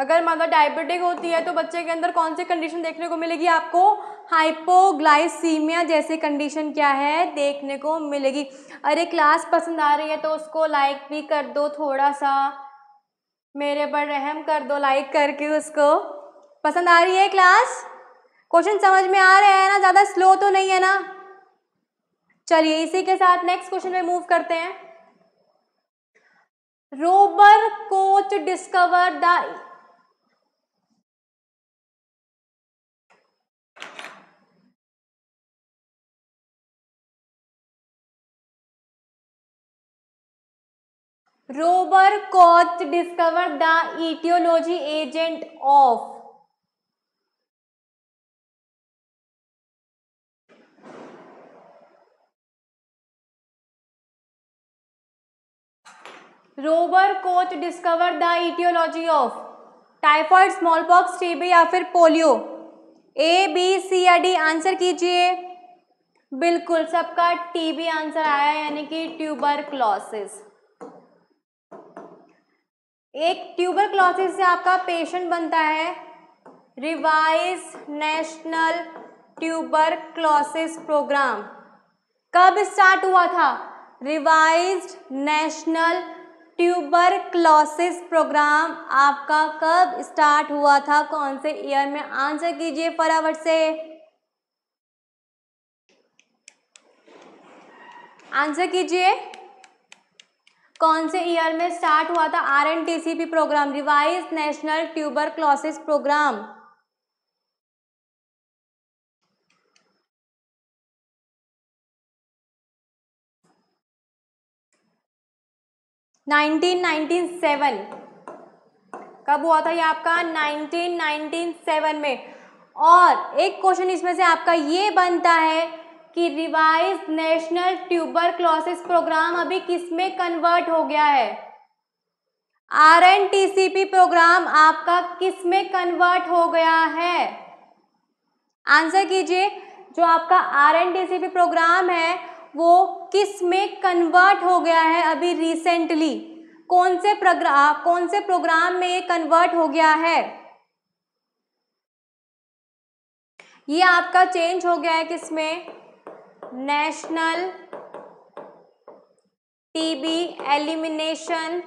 अगर मदर डायबिटिक होती है तो बच्चे के अंदर कौन सी कंडीशन देखने को मिलेगी आपको? हाइपोग्लाइसीमिया जैसी कंडीशन क्या है? देखने को मिलेगी। अरे क्लास पसंद आ रही है तो उसको लाइक भी कर दो थोड़ा सा। मेरे पर रहम कर दो लाइक करके उसको। पसंद आ रही है क्लास क्वेश्चन समझ में आ रहे हैं ना? ज़्यादा स्लो तो नहीं है ना? चलिए इसी के साथ नेक्स्ट क्वेश्चन में मूव करते हैं। Robert Koch discover the Robert Koch discover the aetiology agent of Robert Koch discover the aetiology of typhoid small pox TB या फिर पोलियो। ए बी सी या डी आंसर कीजिए। बिल्कुल सबका टीबी आंसर आया यानी कि ट्यूबर क्लॉसिस एक ट्यूबर क्लॉसिस से आपका पेशेंट बनता है। Revise national tuberculosis programme. कब स्टार्ट हुआ था? Revise national tuberculosis programme आपका कब स्टार्ट हुआ था? कौन से ईयर में? आंसर कीजिए फटाफट से। आंसर कीजिए। कौन से ईयर में स्टार्ट हुआ था R N T C P programme, revise national tuberculosis programme 1997 कब हुआ था ये आपका? 1997 में। और एक क्वेश्चन इसमें से आपका ये बनता है कि revise national tuberculosis programme अभी किसमें कन्वर्ट हो गया है? R N T C P programme आपका किसमें कन्वर्ट हो गया है? आंसर कीजिए, जो आपका R N T C P programme है, वो किसमें कन्वर्ट हो गया है अभी रिसेंटली कौन से प्रोग्राम कौन से प्रोग्राम में ये कन्वर्ट हो गया है? ये आपका चेंज हो गया है किसमें नेशनल टीबी एलिमिनेशन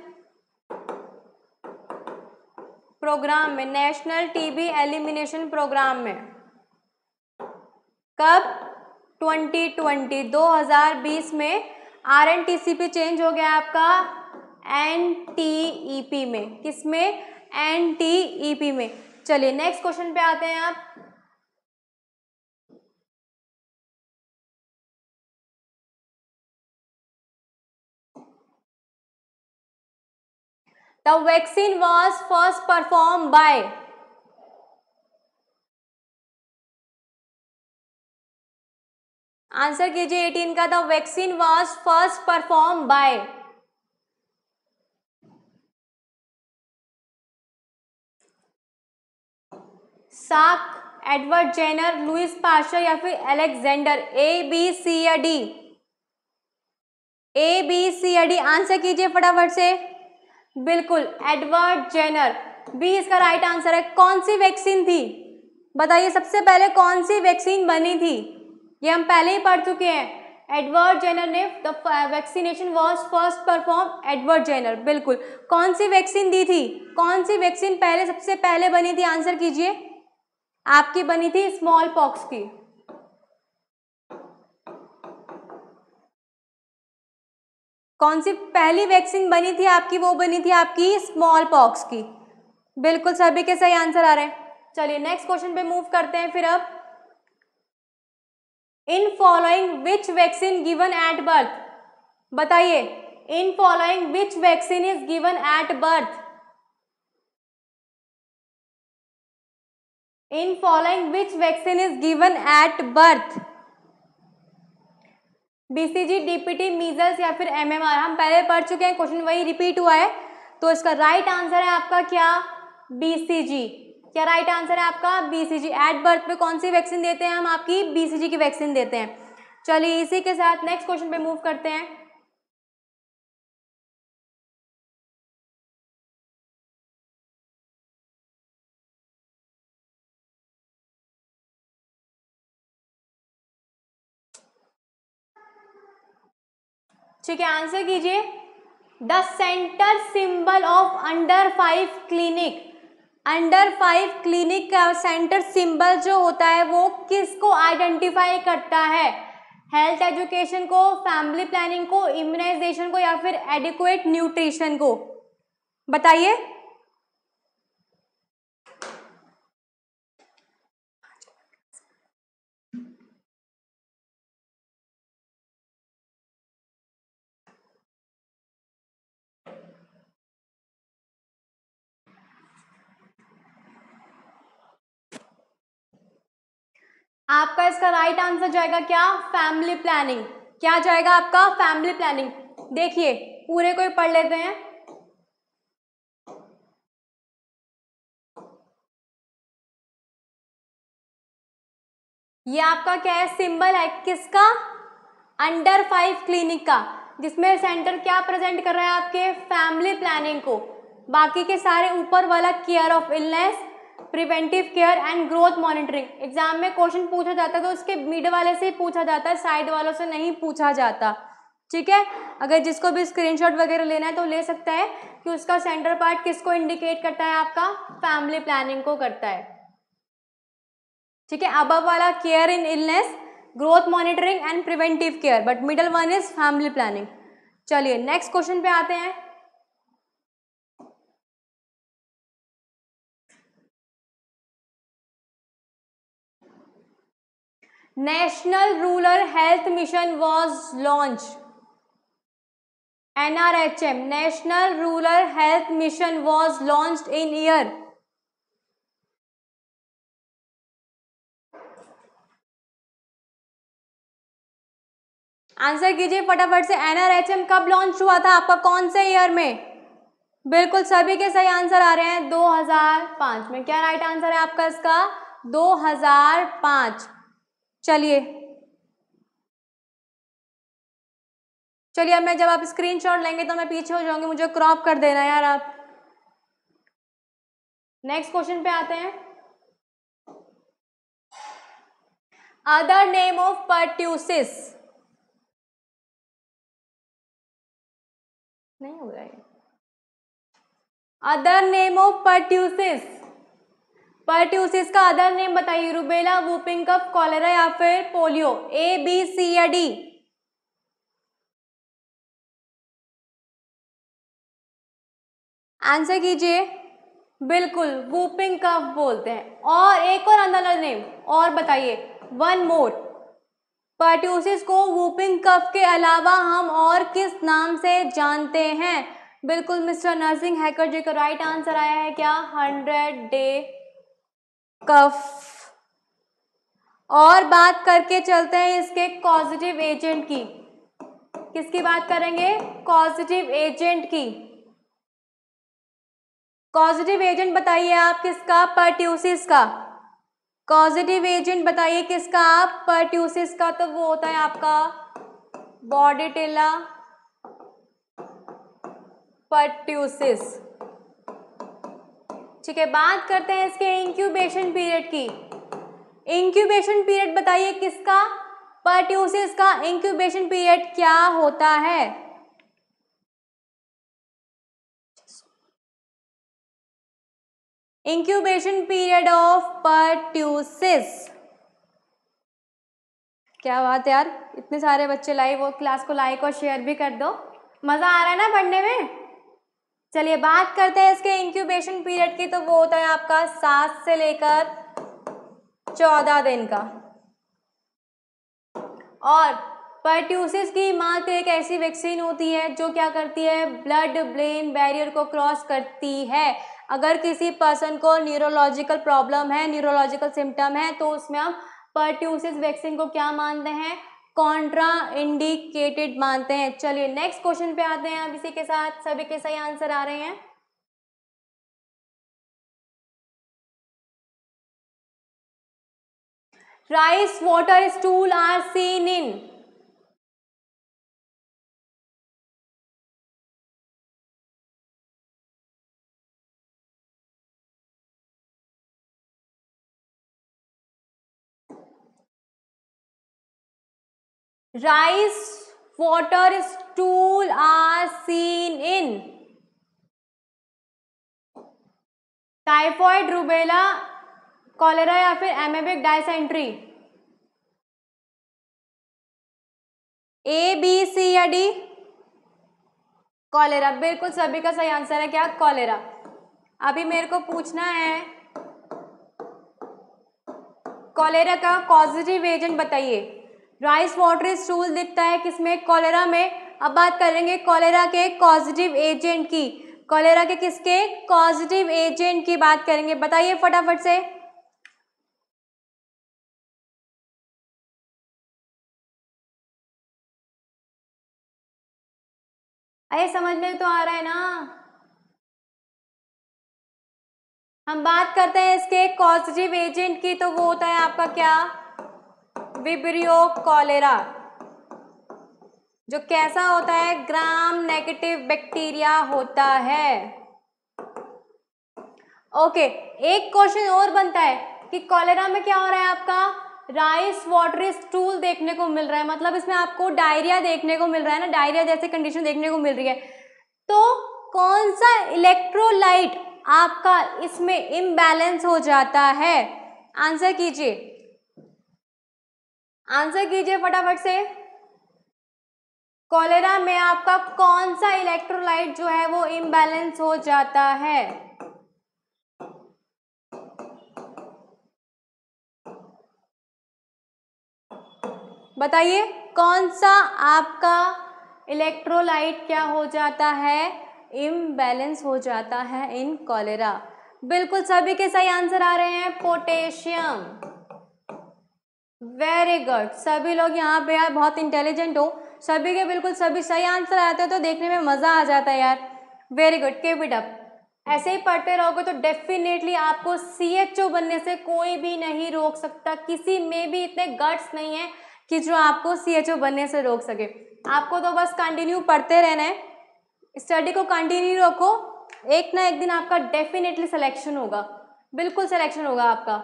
प्रोग्राम में नेशनल टीबी एलिमिनेशन प्रोग्राम में। कब? 2020 2020 में R N T C P change हो गया आपका एन टी ई पी में। किसमें एन टी ई पी में। चलिए नेक्स्ट क्वेश्चन पे आते हैं आप। The vaccine was first perform by answer कीजिए एटीन का। The vaccine was first perform by Salk Edward Jenner Louis Pasteur या फिर एलेक्जेंडर ए बी सी या डी ए बी सी या डी आंसर कीजिए फटाफट से। बिल्कुल, एडवर्ड जेनर। बी, इसका राइट आंसर है, कौन सी वैक्सीन थी? बताइए, सबसे पहले कौन सी वैक्सीन बनी थी? ये हम पहले ही पढ़ चुके हैं। एडवर्ड जेनर ने the vaccination was first perform Edward Jenner, बिल्कुल। कौन सी वैक्सीन दी थी? कौन सी वैक्सीन पहले, सबसे पहले बनी थी? आंसर कीजिए। आपकी बनी थी स्मॉल पॉक्स की। कौन सी पहली वैक्सीन बनी थी आपकी, वो बनी थी आपकी स्मॉल पॉक्स की? बिल्कुल सभी के सही आंसर आ रहे हैं। चलिए नेक्स्ट क्वेश्चन पे मूव करते हैं फिर अब। In following which vaccine given at birth बताइए in following which vaccine is given at birth in following which vaccine is given at birth BCG DPT measles या फिर एमएमआर हम पहले पढ़ चुके हैं क्वेश्चन वही रिपीट हुआ है। तो इसका राइट आंसर है आपका क्या? बीसीजी क्या राइट आंसर है आपका? बीसीजी एट बर्थ पे कौन सी वैक्सीन देते हैं हम? आपकी बीसीजी की वैक्सीन देते हैं। चलिए इसी के साथ नेक्स्ट क्वेश्चन पे मूव करते हैं। ठीक है आंसर कीजिए। The centre symbol of under five clinic under five clinic का सेंटर सिंबल जो होता है, वो किसको आइडेंटिफाई करता है? हेल्थ एजुकेशन को फैमिली प्लानिंग को इम्यूनाइजेशन को, या फिर एडिक्वेट न्यूट्रिशन को? बताइए। आपका इसका राइट आंसर जाएगा क्या? फैमिली प्लानिंग क्या जाएगा आपका? फैमिली प्लानिंग देखिए, पूरे को ही पढ़ लेते हैं। ये आपका क्या है? सिंबल है किसका? अंडर फाइव क्लिनिक का, जिसमें सेंटर क्या प्रेजेंट कर रहा है आपके? फैमिली प्लानिंग को। बाकी के सारे ऊपर वाला care of illness preventive care and growth monitoring. Exam में क्वेश्चन पूछा जाता है तो उसके मिड वाले से ही पूछा जाता है, साइड वालों से नहीं पूछा जाता। ठीक है? अगर जिसको भी स्क्रीनशॉट वगैरह लेना है तो ले सकता है कि उसका सेंटर पार्ट किसको इंडिकेट करता है, आपका फैमिली प्लानिंग को करता है। ठीक है? अब वाला care in illness growth monitoring and preventive care but middle one is family planning चलिए नेक्स्ट क्वेश्चन पे आते हैं। National rural health mission was launch NRHM national rural health mission was launch in year answer कीजिए फटाफट से NRHM कब launch हुआ था आपका? कौन से ईयर में? बिल्कुल सभी के सही आंसर आ रहे हैं 2005 में। क्या राइट आंसर है आपका इसका? 2005 चलिए। चलिए, अब मैं जब आप स्क्रीनशॉट लेंगे तो मैं पीछे हो जाऊँगी, मुझे क्रॉप कर देना यार आप। नेक्स्ट क्वेश्चन पे आते हैं। अदर नेम ऑफ़ पर्ट्यूसिस नहीं हो है। Other name of pertussis pertussis का अदर नेम बताइए रूबेला, वूपिंग कफ, कॉलेरा या फिर पोलियो? ए बी सी या डी आंसर कीजिए। बिल्कुल, वूपिंग कफ बोलते हैं। और एक और अदर नेम और बताइए। वन मोर पर्ट्यूसिस को वूपिंग कफ के अलावा हम और किस नाम से जानते हैं? बिल्कुल, मिस्टर नर्सिंग हैकर जी का राइट आंसर आया है क्या? Hundred day cough. और बात करके चलते हैं इसके पॉजिटिव एजेंट की। किसकी बात करेंगे? पॉजिटिव एजेंट की। पॉजिटिव एजेंट बताइए आप किसका? पर्ट्यूसिस का। पॉजिटिव एजेंट बताइए किसका आप? पर्ट्यूसिस का तो वो होता है आपका। बॉडीटिला पर्ट्यूसिस ठीक है, बात करते हैं इसके इंक्यूबेशन पीरियड की। इंक्यूबेशन पीरियड बताइए किसका? पर्ट्यूसिस का इंक्यूबेशन पीरियड क्या होता है? इंक्यूबेशन पीरियड ऑफ़ पर्ट्यूसिस क्या बात यार, इतने सारे बच्चे लाइव क्लास को लाइक और शेयर भी कर दो। मज़ा आ रहा है ना पढ़ने में? चलिए बात करते हैं इसके इंक्यूबेशन पीरियड की तो वो होता है आपका सात से लेकर चौदह दिन का। और पर्ट्यूसिस की मात्र एक ऐसी वैक्सीन होती है जो क्या करती है? ब्लड ब्रेन बैरियर को क्रॉस करती है। अगर किसी पर्सन को न्यूरोलॉजिकल प्रॉब्लम है न्यूरोलॉजिकल सिम्टम है तो उसमें हम पर्ट्यूसिस वैक्सीन को क्या मानते हैं? कॉन्ट्रा इंडिकेटेड मानते हैं। चलिए नेक्स्ट क्वेश्चन पे आते हैं अब इसी के साथ। सभी के सही आंसर आ रहे हैं। Rice water stool are seen in rice water stool are seen in. Typhoid rubella cholera या फिर amoebic dysentery A B C या डी कॉलेरा बिल्कुल सभी का सही आंसर है क्या? कॉलेरा अभी मेरे को पूछना है कॉलेरा का पॉजिटिव एजेंट बताइए। राइस वाटर स्टूल दिखता है किसमें? कॉलेरा में। अब बात करेंगे कॉलेरा के पॉजिटिव एजेंट की। कॉलेरा के किसके? पॉजिटिव एजेंट की बात करेंगे। बताइए फटाफट से। अरे समझ में तो आ रहा है ना। हम बात करते हैं इसके पॉजिटिव एजेंट की तो वो होता है आपका क्या? विब्रियो कॉलेरा, जो कैसा होता है, ग्राम नेगेटिव बैक्टीरिया होता है। ओके, एक क्वेश्चन और बनता है कि कॉलेरा में क्या हो रहा है आपका? राइस वाटर स्टूल देखने को मिल रहा है मतलब इसमें आपको डायरिया देखने को मिल रहा है ना, डायरिया जैसे कंडीशन देखने को मिल रही है। तो कौन सा इलेक्ट्रोलाइट आपका इसमें इम्बैलेंस हो जाता है? आंसर कीजिए। आंसर कीजिए फटाफट से। कॉलेरा में आपका कौन सा इलेक्ट्रोलाइट जो है वो इम्बैलेंस हो जाता है? बताइए, कौन सा आपका इलेक्ट्रोलाइट क्या हो जाता है? इम्बैलेंस हो जाता है इन कॉलेरा। बिल्कुल सभी के सही आंसर आ रहे हैं। पोटेशियम। वेरी गुड सभी लोग यहाँ पे यार बहुत इंटेलिजेंट हो। सभी के बिल्कुल सभी सही आंसर आते हैं तो देखने में मज़ा आ जाता है यार। Very good keep it up ऐसे ही पढ़ते रहोगे तो डेफिनेटली आपको सी एच ओ बनने से कोई भी नहीं रोक सकता। किसी में भी इतने गट्स नहीं है कि जो आपको सी एच ओ बनने से रोक सके। आपको तो बस कंटिन्यू पढ़ते रहना है। स्टडी को कंटिन्यू रखो। एक ना एक दिन आपका डेफिनेटली सिलेक्शन होगा। बिल्कुल सिलेक्शन होगा आपका।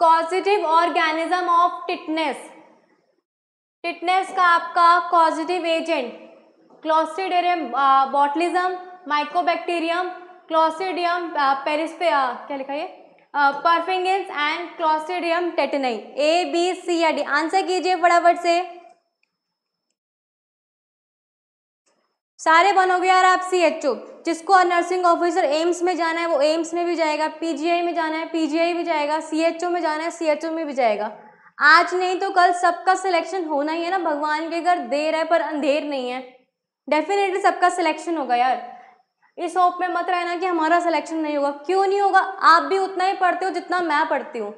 Positive organism of tetanus tetanus का आपका causative agent clostridium botulism mycobacterium clostridium पेरिस्पे क्या लिखा है perfringens and clostridium tetani A B C या डी आंसर कीजिए फटाफट से। सारे बनोगे यार आप सी एच ओ जिसको नर्सिंग ऑफिसर एम्स में जाना है, वो एम्स में भी जाएगा पीजीआई में जाना है पीजीआई भी जाएगा सी एच ओ में जाना है सी एच ओ में भी जाएगा। आज नहीं तो कल सबका सिलेक्शन होना ही है ना, भगवान के घर देर है पर अंधेर नहीं है। डेफिनेटली सबका सिलेक्शन होगा यार। इस होप में मत रहना कि हमारा सिलेक्शन नहीं होगा। क्यों नहीं होगा? आप भी उतना ही पढ़ते हो जितना मैं पढ़ती हूँ।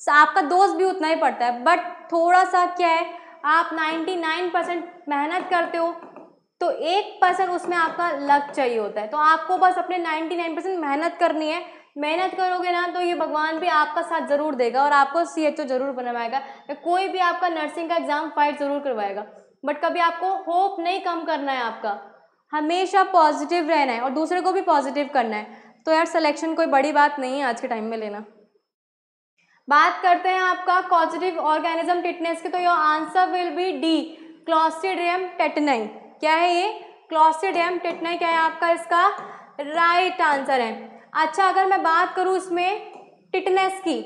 आपका दोस्त भी उतना ही पढ़ता है। बट थोड़ा सा क्या है, आप 99 परसेंट मेहनत करते हो तो एक परसेंट उसमें आपका लक चाहिए होता है। तो आपको बस अपने 99 परसेंट मेहनत करनी है। मेहनत करोगे ना तो ये भगवान भी आपका साथ ज़रूर देगा और आपको सी एच ओ ज़रूर बनवाएगा। या कोई भी आपका नर्सिंग का एग्ज़ाम फाइट ज़रूर करवाएगा। बट कभी आपको होप नहीं कम करना है आपका। हमेशा पॉजिटिव रहना है और दूसरे को भी पॉजिटिव करना है। तो यार सिलेक्शन कोई बड़ी बात नहीं है आज के टाइम में लेना। बात करते हैं आपका पॉजिटिव ऑर्गेनिज्म टिटनेस के। तो your answer will be D clostridium tetani क्या है ये? क्लॉस्टिडियम टेटनाई क्या है आपका इसका? राइट आंसर है। अच्छा अगर मैं बात करूँ इसमें टिटनेस की,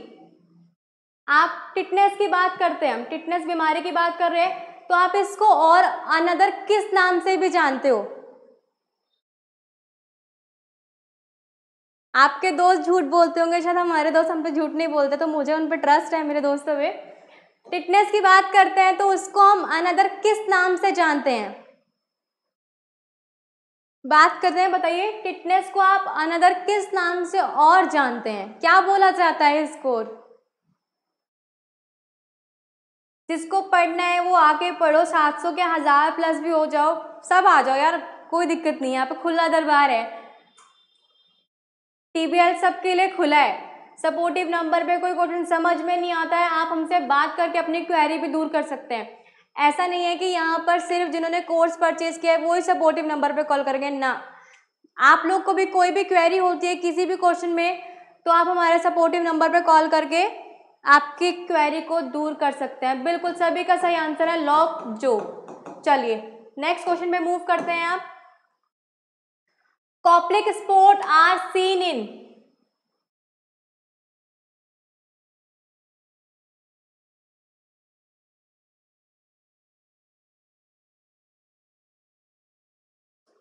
आप टिटनेस की बात करते हैं, हम टिटनेस बीमारी की बात कर रहे हैं तो आप इसको और अनदर किस नाम से भी जानते हो? आपके दोस्त झूठ बोलते होंगे, शायद हमारे दोस्त हम पे झूठ नहीं बोलते तो मुझे उन पर ट्रस्ट है, मेरे दोस्तों पे। टिटनेस की बात करते हैं तो उसको हम अनदर किस नाम से जानते हैं? बात करते हैं, बताइए, टिटनेस को आप अनदर किस नाम से और जानते हैं? क्या बोला जाता है स्कोर जिसको पढ़ना है, वो आके पढ़ो, सात सौ के हज़ार प्लस भी हो जाओ, सब आ जाओ यार, कोई दिक्कत नहीं यहाँ पे खुला दरबार है। टीबीएल सबके लिए खुला है। सपोर्टिव नंबर पे कोई क्वेश्चन समझ में नहीं आता है, आप हमसे बात करके अपनी क्वेरी भी दूर कर सकते हैं। ऐसा नहीं है कि यहाँ पर सिर्फ़ जिन्होंने कोर्स परचेज किया है वो ही सपोर्टिव नंबर पे कॉल करेंगे, ना। आप लोग को भी कोई भी क्वेरी होती है किसी भी क्वेश्चन में तो आप हमारे सपोर्टिव नंबर पे कॉल करके आपकी क्वेरी को दूर कर सकते हैं। बिल्कुल सभी का सही आंसर है, लॉक जो। चलिए नेक्स्ट क्वेश्चन पे मूव करते हैं आप। Koplik spot are seen in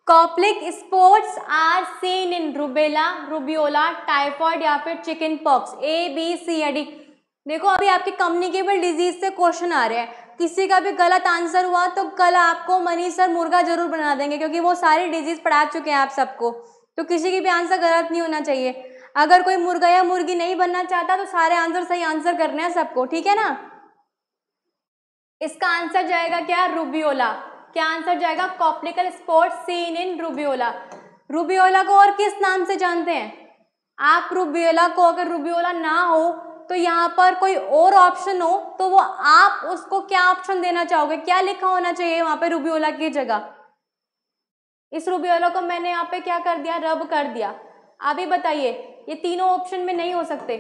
Koplik spots are seen in rubella, rubeola, typhoid या फिर chicken pox A B C या डी देखो, अभी आपके कम्युनिकेबल डिज़ीज़ से क्वेश्चन आ रहे हैं। किसी का भी गलत आंसर हुआ तो कल आपको मनी सर मुर्गा ज़रूर बना देंगे, क्योंकि वो सारी डिज़ीज़ पढ़ा चुके हैं आप सबको। तो किसी की भी आंसर गलत नहीं होना चाहिए। अगर कोई मुर्गा या मुर्गी नहीं बनना चाहता तो सारे आंसर सही आंसर करने हैं सबको, ठीक है ना? इसका आंसर जाएगा क्या? रूबियोला। क्या आंसर जाएगा? Koplik's spot seen in rubeola. Rubeola को और किस नाम से जानते हैं? आप रूबियोला को अगर रूबियोला ना हो तो यहाँ पर कोई और ऑप्शन हो तो वो आप उसको क्या ऑप्शन देना चाहोगे? क्या लिखा होना चाहिए वहाँ पे रूबियोला की जगह? इस रूबियोला को मैंने यहाँ पे क्या कर दिया? रब कर दिया। अभी बताइए, ये तीनों ऑप्शन में नहीं हो सकते।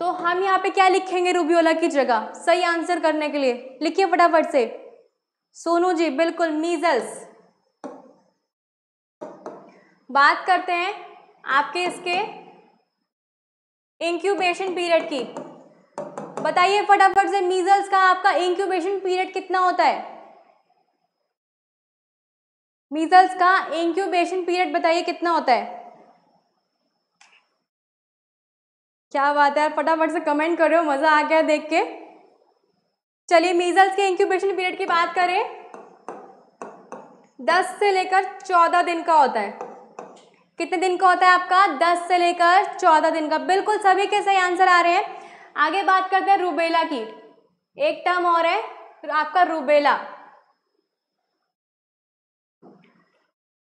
तो हम यहाँ पे क्या लिखेंगे रूबियोला की जगह? सही आंसर करने के लिए। लिखिए फटाफट से। सोनू जी, बिल्कुल मीजल्स बात करते हैं आपके इसके इंक्यूबेशन पीरियड की। बताइए फटाफट से मीजल्स का आपका इंक्यूबेशन पीरियड कितना होता है? मीजल्स का इंक्यूबेशन पीरियड बताइए कितना होता है? क्या बात है फटाफट से कमेंट करो, मज़ा आ गया देख के। चलिए मीजल्स के इंक्यूबेशन पीरियड की बात करें। दस से लेकर चौदह दिन का होता है। कितने दिन का होता है आपका? दस से लेकर चौदह दिन का। बिल्कुल सभी के सही आंसर आ रहे हैं। आगे बात करते हैं रूबेला की। एक टर्म और है फिर आपका रूबेला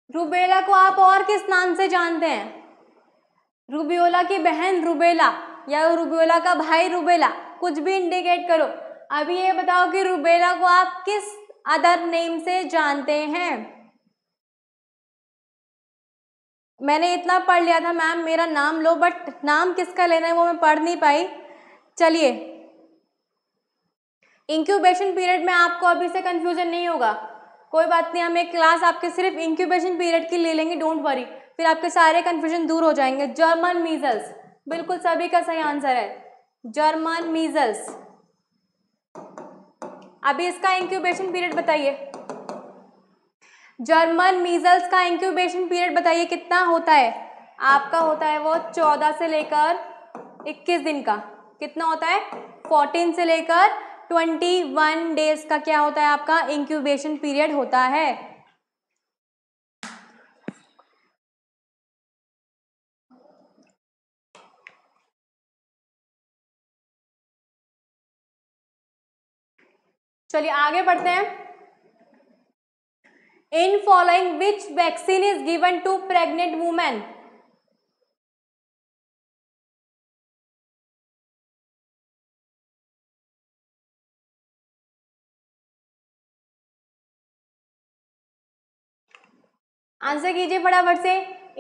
रूबेला को आप और किस नाम से जानते हैं? रूबियोला की बहन रूबेला या रूबियोला का भाई रूबेला कुछ भी इंडिकेट करो। अभी ये बताओ कि रूबेला को आप किस अदर नेम से जानते हैं? मैंने इतना पढ़ लिया था मैम मेरा नाम लो बट नाम किसका लेना है वो मैं पढ़ नहीं पाई। चलिए। इंक्यूबेशन पीरियड में आपको अभी से कंफ्यूजन नहीं होगा। कोई बात नहीं, हम एक क्लास आपके सिर्फ़ इंक्यूबेशन पीरियड की ले लेंगे डोंट वरी फिर आपके सारे कंफ्यूजन दूर हो जाएँगे। जर्मन मीजल्स बिल्कुल सभी का सही आंसर है। जर्मन मीजल्स अभी इसका इंक्यूबेशन पीरियड बताइए। जर्मन मीजल्स का इंक्यूबेशन पीरियड बताइए, कितना होता है? आपका होता है वो चौदह से लेकर इक्कीस दिन का। कितना होता है? फोर्टीन से लेकर ट्वेंटी वन डेज़ का क्या होता है आपका इंक्यूबेशन पीरियड होता है। चलिए आगे बढ़ते हैं। In following which vaccine is given to pregnant women? Answer कीजिए फटाफट से।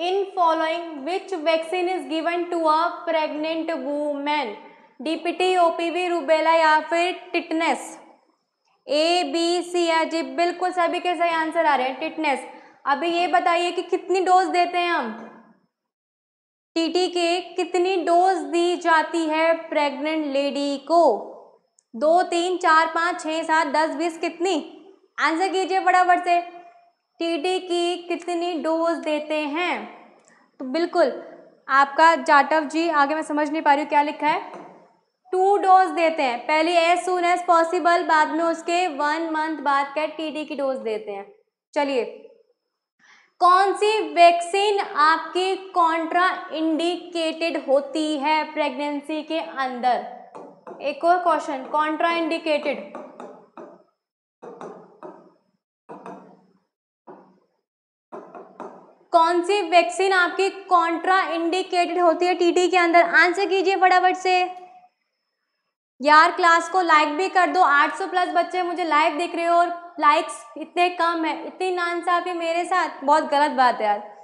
In following which vaccine is given to a pregnant women DPT OPV rubella या फिर टिटनेस ए बी सी या जी बिल्कुल सभी के सही आंसर आ रहे हैं, टिटनेस। अभी ये बताइए कि कितनी डोज देते हैं हम? टीटी के कितनी डोज दी जाती है प्रेग्नेंट लेडी को? दो, तीन, चार, पाँच छः सात, दस, बीस, कितनी? आंसर कीजिए फटाफट से। टीटी की कितनी डोज देते हैं? तो बिल्कुल, आपका जाटव जी, आगे मैं समझ नहीं पा रही हूँ क्या लिखा है। टू डोज देते हैं। पहले एज सुन एज पॉसिबल बाद में उसके वन मंथ बाद क्या टीडी की डोज देते हैं। चलिए। कौन सी वैक्सीन आपकी कॉन्ट्रा इंडिकेटेड होती है प्रेगनेंसी के अंदर? एक और क्वेश्चन कॉन्ट्रा इंडिकेटेड कौन सी वैक्सीन आपकी कॉन्ट्रा इंडिकेटेड होती है टीटी के अंदर? आंसर कीजिए फटाफट से। यार क्लास को लाइक भी कर दो। 800 प्लस बच्चे मुझे लाइव देख रहे हो और लाइक्स इतने कम है। इतनी नानसाफी मेरे साथ। बहुत गलत बात है यार।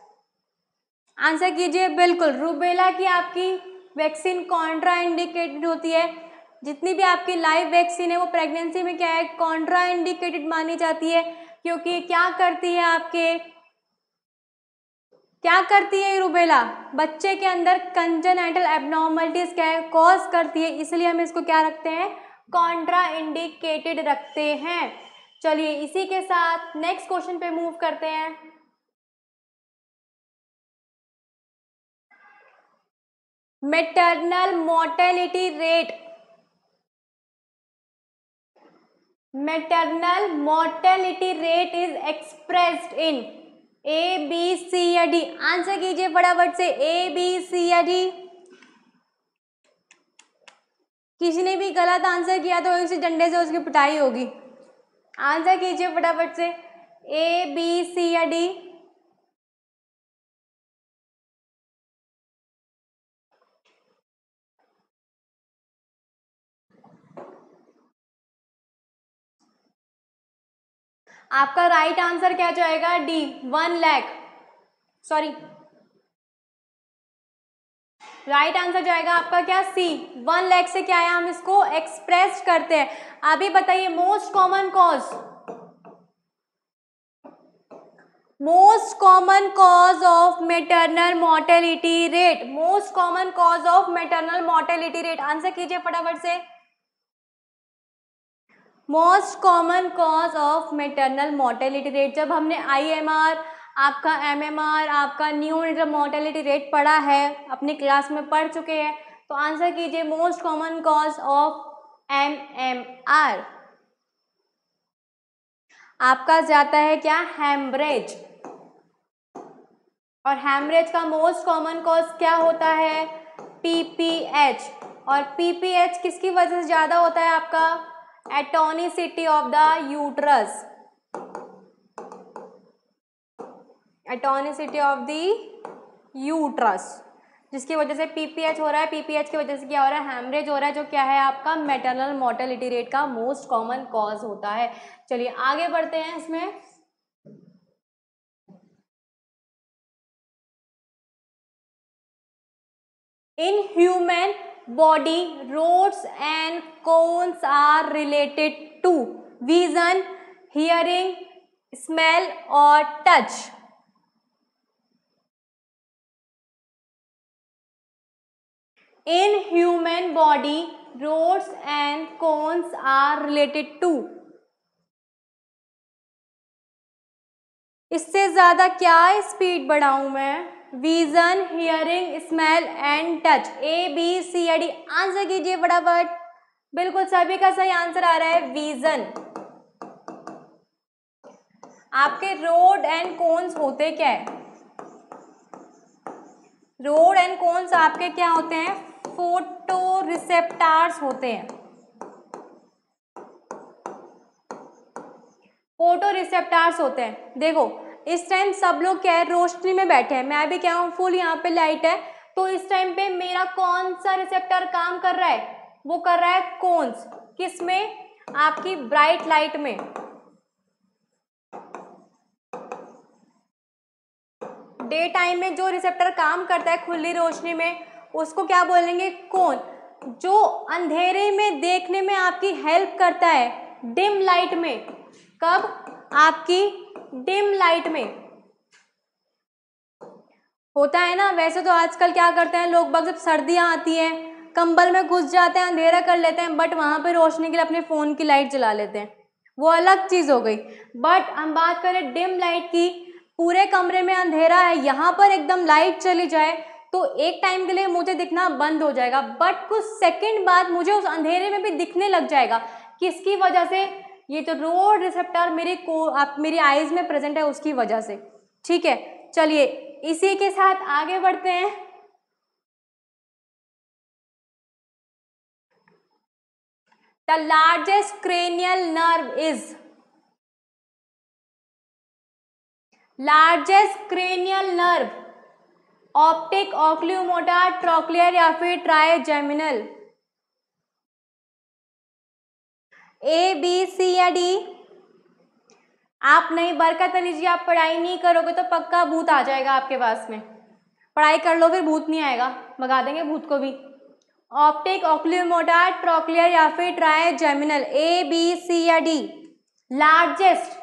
आंसर कीजिए, बिल्कुल। रूबेला की आपकी वैक्सीन कॉन्ट्रा इंडिकेटेड होती है। जितनी भी आपकी लाइव वैक्सीन है, वो प्रेगनेंसी में क्या है? कॉन्ट्रा इंडिकेटेड मानी जाती है, क्योंकि क्या करती है आपके क्या करती है रूबेला? बच्चे के अंदर कंजेनेटल एबनॉर्मलिटीज क्या है कॉज करती है, इसलिए हम इसको क्या रखते हैं? कॉन्ट्रा इंडिकेटेड रखते हैं। चलिए इसी के साथ नेक्स्ट क्वेश्चन पे मूव करते हैं। Maternal mortality rate maternal mortality rate is expressed in A B C या डी आंसर कीजिए फटाफट से. ए बी सी या डी किसी ने भी गलत आंसर किया तो उसे डंडे से उसकी पिटाई होगी. आंसर कीजिए फटाफट से. ए बी सी या डी आपका राइट आंसर क्या जाएगा? D one lakh sorry right answer जाएगा आपका क्या? सी वन लैख से क्या है? हम इसको एक्सप्रेस करते हैं। अभी बताइए most common cause most common cause of maternal mortality rate most common cause of maternal mortality rate answer कीजिए फटाफट से। Most common cause of maternal mortality rate जब हमने आईएमआर आपका एमएमआर आपका न्यू इंटर मोर्टेलिटी रेट पढ़ा है, अपनी क्लास में पढ़ चुके हैं तो आंसर कीजिए most common cause of M M R. आपका जाता है क्या? हैमरेज और हैमरेज का मोस्ट कॉमन कॉज क्या होता है? पीपीएच और पीपीएच किसकी वजह से ज़्यादा होता है आपका? Atonicity of the uterus atonicity of the uterus जिसकी वजह से पीपीएच हो रहा है। पीपीएच की वजह से क्या हो रहा है? हेमरेज हो रहा है, जो क्या है आपका? मेटरनल मोर्टेलिटी रेट का मोस्ट कॉमन कॉज होता है। चलिए, आगे बढ़ते हैं इसमें। In human body rods and cones are related to vision hearing smell और touch in human body rods and cones are related to इससे ज़्यादा क्या स्पीड बढ़ाऊं मैं? Vision hearing smell and touch A B C या D answer कीजिए फटाफट। बिल्कुल सभी का सही आंसर आ रहा है विजन। आपके रोड एंड कोन्स होते क्या है? रोड एंड कोन्स आपके क्या होते हैं? फ़ोटो रिसेप्टार्स होते हैं। फ़ोटो रिसेप्टार्स होते हैं। देखो इस टाइम सब लोग क्या है, रोशनी में बैठे हैं। मैं भी क्या हूँ, फुल यहाँ पे लाइट है। तो इस टाइम पे मेरा कौन सा रिसेप्टर काम कर रहा है? वो कर रहा है कोन्स किसमें आपकी ब्राइट लाइट में। डे टाइम में जो रिसेप्टर काम करता है खुली रोशनी में, उसको क्या बोलेंगे? कौन जो अंधेरे में देखने में आपकी हेल्प करता है डिम लाइट में। कब? आपकी डिम लाइट में। होता है ना, वैसे तो आजकल क्या करते हैं लोग बग जब सर्दियाँ आती हैं, कंबल में घुस जाते हैं, अंधेरा कर लेते हैं बट वहाँ पे रोशनी के लिए अपने फ़ोन की लाइट जला लेते हैं। वो अलग चीज़ हो गई। बट हम बात करें डिम लाइट की, पूरे कमरे में अंधेरा है, यहाँ पर एकदम लाइट चली जाए तो एक टाइम के लिए मुझे दिखना बंद हो जाएगा बट कुछ सेकंड बाद मुझे उस अंधेरे में भी दिखने लग जाएगा। किसकी वजह से? ये जो रोड रिसेप्टर मेरे को, आप, मेरी आईज में प्रेजेंट है उसकी वजह से। ठीक है? चलिए, इसी के साथ आगे बढ़ते हैं। The largest cranial nerve is largest cranial nerve optic oculomotor trochlear या फिर ट्राइजेमिनल ए बी सी या डी आप नहीं, बरकत जी आप पढ़ाई नहीं करोगे तो पक्का भूत आ जाएगा आपके पास में। पढ़ाई कर लो, फिर भूत नहीं आएगा। भगा देंगे भूत को भी। ऑप्टिक ऑक्लियोमोटा ट्रोक्लियर या फिर trigeminal A B C या डी लार्जेस्ट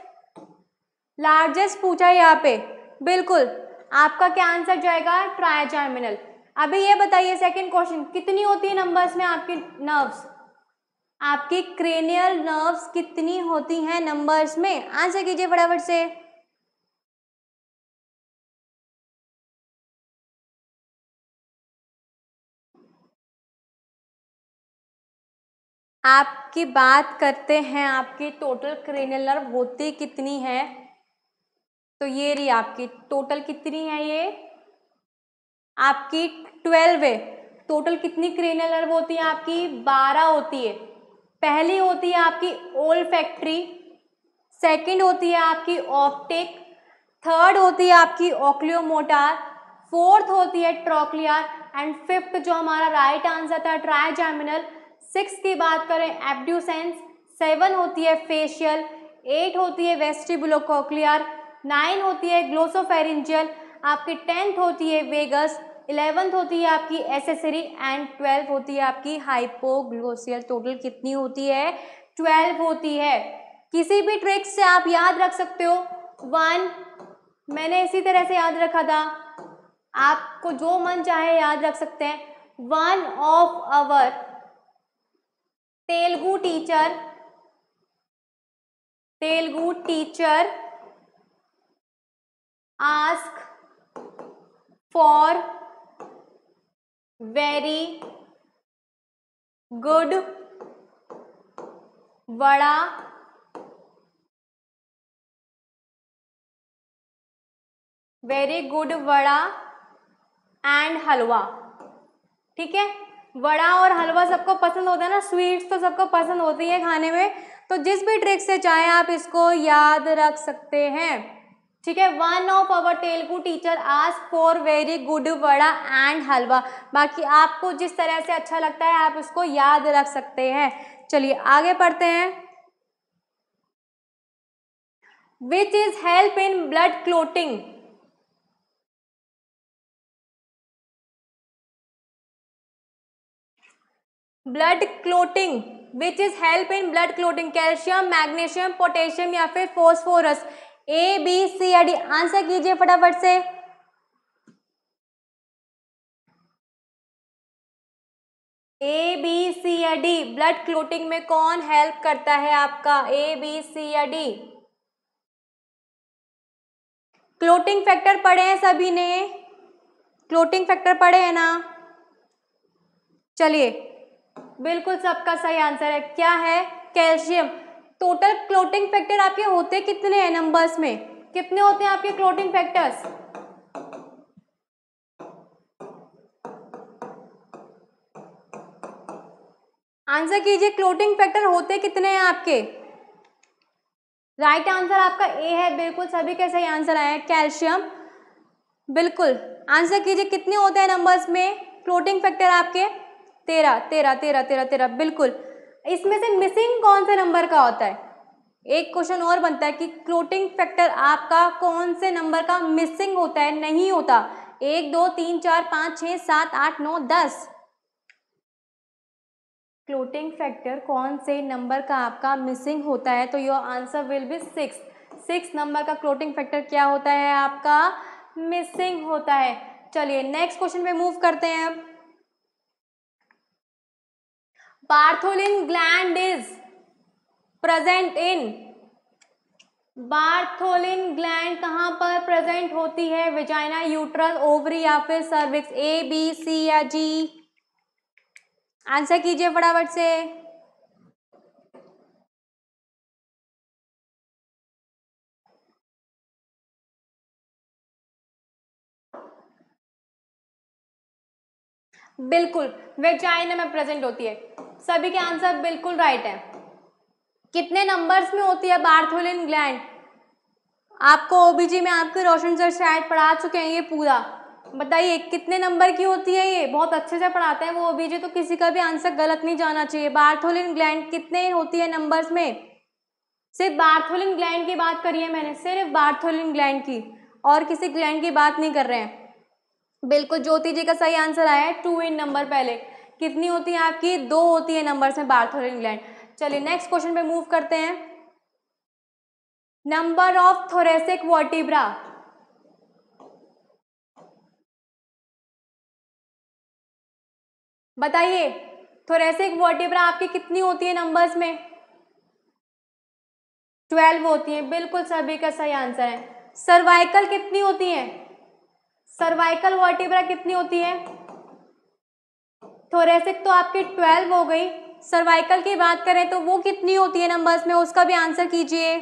लार्जेस्ट पूछा है यहाँ पे। बिल्कुल। आपका क्या आंसर जाएगा? ट्राइजर्मिनल अभी ये बताइए सेकंड क्वेश्चन कितनी होती है नंबर्स में आपकी नर्व्स आपकी क्रेनियल नर्व्स कितनी होती हैं नंबर्स में? आंसर कीजिए फटाफट से। आपकी बात करते हैं, आपकी टोटल क्रेनियल नर्व होती कितनी है? तो ये रही आपकी टोटल कितनी है ये? आपकी ट्वेल्व है। टोटल कितनी क्रेनियल नर्व होती है? आपकी बारह होती है। पहली होती है आपकी ओल फैक्ट्री सेकंड होती है आपकी ऑप्टिक थर्ड होती है आपकी ऑक्लियोमोटार फोर्थ होती है ट्रोक्लियर एंड फिफ्थ जो हमारा राइट आंसर था ट्राइजैमिनल सिक्स की बात करें एब्ड्यूसेंस सेवन होती है फेशियल एट होती है वेस्टिबुलोकोक्लियर नाइन होती है ग्लोसोफेरिंजियल आपकी टेंथ होती है वेगस इलेवेंथ होती है आपकी एसेसरी एंड ट्वेल्थ होती है आपकी हाइपोग्लोसियल। टोटल कितनी होती है? ट्वेल्व होती है। किसी भी ट्रिक से आप याद रख सकते हो। वन, मैंने इसी तरह से याद रखा था। आपको जो मन चाहे याद रख सकते हैं। One of our Telugu teacher Telugu teacher ask for very good vada very good vada and halwa. ठीक है? वड़ा और हलवा सबको पसंद होता है ना? स्वीट्स तो सबको पसंद होती है खाने में। तो जिस भी ट्रिक से चाहे आप इसको याद रख सकते हैं। ठीक है? One of our Telugu teacher ask for very good vada and halwa बाकी आपको जिस तरह से अच्छा लगता है, आप उसको याद रख सकते हैं। चलिए, आगे पढ़ते हैं। Which is help in blood clotting blood clotting which is help in blood clotting calcium magnesium potassium या फिर फोस्फोरस ए बी सी या डी आंसर कीजिए फटाफट से। ए बी सी या डी ब्लड क्लोटिंग में कौन हेल्प करता है आपका? ए बी सी या डी क्लोटिंग फैक्टर पढ़े हैं सभी ने? क्लोटिंग फैक्टर पढ़े हैं ना? चलिए, बिल्कुल सबका सही आंसर है। क्या है? कैल्शियम टोटल क्लोटिंग फैक्टर आपके होते कितने हैं नंबर्स में? कितने होते हैं आपके क्लोटिंग फैक्टर्स आंसर कीजिए क्लोटिंग फैक्टर होते कितने हैं आपके? राइट right आंसर आपका ए है, बिल्कुल सभी के सही आंसर आया है कैल्शियम बिल्कुल आंसर कीजिए, कितने होते हैं नंबर्स में? क्लोटिंग फैक्टर आपके? तेरह तेरह तेरह तेरह तेरह, बिल्कुल। इसमें से मिसिंग कौन से नंबर का होता है? एक क्वेश्चन और बनता है कि क्लोटिंग फैक्टर आपका कौन से नंबर का मिसिंग होता है? नहीं होता। एक, दो, तीन, चार, पाँच छः सात, आठ, नौ, दस। क्लोटिंग फैक्टर कौन से नंबर का आपका मिसिंग होता है? तो your answer will be six six number का क्लोटिंग फैक्टर क्या होता है? आपका मिसिंग होता है। चलिए नेक्स्ट क्वेश्चन पे मूव करते हैं अब Bartholin gland is present in. Bartholin gland कहाँ पर प्रेजेंट होती है? विजाइना, यूट्रल, ओवरी या फिर सर्विक्स, ए, बी, सी या जी आंसर कीजिए फटाफट से। बिल्कुल वेजाइना में प्रेजेंट होती है। सभी के आंसर बिल्कुल राइट है। कितने नंबर्स में होती है बार्थोलिन ग्लैंड आपको ओबीजी में आपके रोशन सर शायद पढ़ा चुके हैं ये पूरा। बताइए, कितने नंबर की होती है ये? बहुत अच्छे से पढ़ाते हैं वो ओबीजी तो किसी का भी आंसर गलत नहीं जाना चाहिए। बार्थोलिन ग्लैंड कितने होती है नंबर्स में? सिर्फ़ बार्थोलिन ग्लैंड की बात करी है मैंने, सिर्फ़ बार्थोलिन ग्लैंड की। और किसी ग्लैंड की बात नहीं कर रहे हैं। बिल्कुल, ज्योति जी का सही आंसर आया है टू इन नंबर पहले। कितनी होती है आपकी? दो होती है नंबर्स में बार्थ और इंग्लैंड। चलिए नेक्स्ट क्वेश्चन पे मूव करते हैं। नंबर ऑफ़ थोरेसिक वर्टिब्रा बताइए थोरेसिक वर्टिब्रा आपकी कितनी होती है नंबर्स में? ट्वेल्व होती है। बिल्कुल, सभी का सही आंसर है। सर्वाइकल कितनी होती है? सर्वाइकल वर्टिब्रा कितनी होती है? थोरेसिक तो आपकी ट्वेल्व हो गई। सर्वाइकल की बात करें तो वो कितनी होती है नंबर्स में? उसका भी आंसर कीजिए।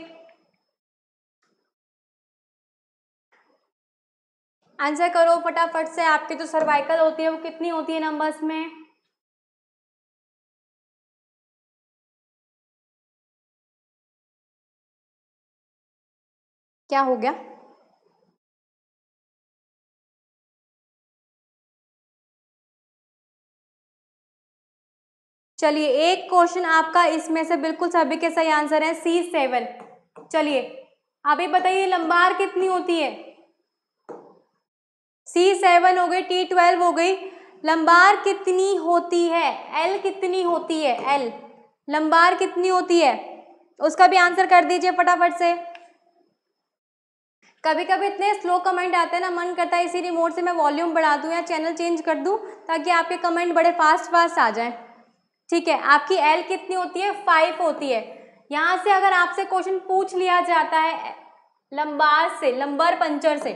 आंसर करो फटाफट से। आपकी जो तो सर्वाइकल होती है वो कितनी होती है नंबर्स में? क्या हो गया? चलिए, एक क्वेश्चन आपका इसमें से बिल्कुल सभी के सही आंसर है सी सेवन चलिए अभी बताइए लंबार कितनी होती है? सी सेवन हो गई टी ट्वेल्व हो गई लंबार कितनी होती है? एल कितनी होती है? एल लंबार कितनी होती है? उसका भी आंसर कर दीजिए फटाफट से। कभी कभी इतने स्लो कमेंट आते हैं ना, मन करता है, इसी रिमोट से मैं वॉल्यूम बढ़ा दूँ या चैनल चेंज कर दूँ, ताकि आपके कमेंट बड़े फास्ट फास्ट आ जाएँ। ठीक है, आपकी एल कितनी होती है? फाइव होती है। यहाँ से अगर आपसे क्वेश्चन पूछ लिया जाता है, लंबार से, लंबर पंचर से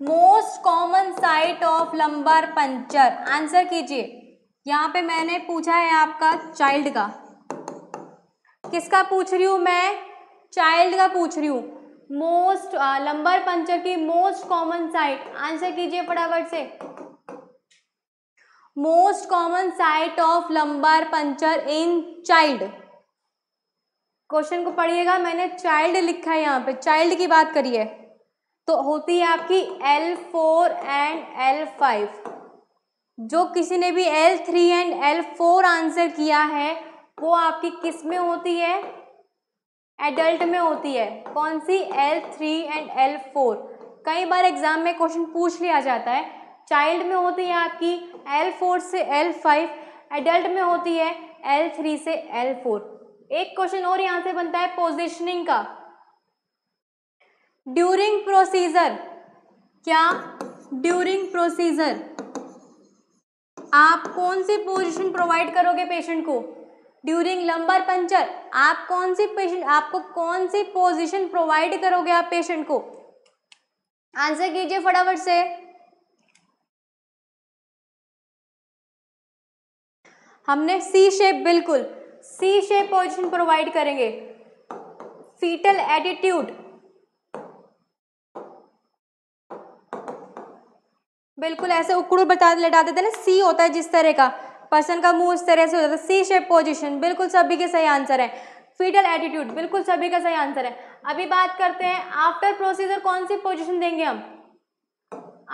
most common site of lumbar puncture answer कीजिए। यहाँ पे मैंने पूछा है आपका चाइल्ड का। किसका पूछ रही हूँ मैं? चाइल्ड का पूछ रही हूँ। मोस्ट लंबर पंचर की मोस्ट कॉमन साइट आंसर कीजिए फटाफट से। Most common site of lumbar puncture in child. Question को पढ़िएगा, मैंने चाइल्ड लिखा है यहाँ पे। चाइल्ड की बात करिए। तो होती है आपकी L four and L five जो किसी ने भी L three and L four answer किया है, वो आपकी किसमें होती है? एडल्ट में होती है। कौन सी? L three and L four कई बार एग्ज़ाम में क्वेश्चन पूछ लिया जाता है। चाइल्ड में होती है आपकी एल फोर से एल फाइव एडल्ट में होती है एल थ्री से एल फोर एक क्वेश्चन और यहाँ से बनता है पोजिशनिंग का। ड्यूरिंग प्रोसीजर क्या? ड्यूरिंग प्रोसीजर आप कौन सी पोजीशन प्रोवाइड करोगे पेशेंट को? ड्यूरिंग लंबर पंचर आप कौन सी पेशेंट आपको कौन सी पोजीशन प्रोवाइड करोगे आप पेशेंट को? आंसर कीजिए फटाफट से। हमने सी शेप बिल्कुल सी शेप पोजीशन प्रोवाइड करेंगे। फीटल एटीट्यूड बिल्कुल, ऐसे उकड़ू बता, लटा देते ना सी होता है जिस तरह का पर्सन का मुँह इस तरह से हो जाता है सी शेप पोजिशन बिल्कुल सभी के सही आंसर है। फीटल एटीट्यूड बिल्कुल सभी का सही आंसर है। अभी बात करते हैं आफ्टर प्रोसीजर कौन सी पोजिशन देंगे हम?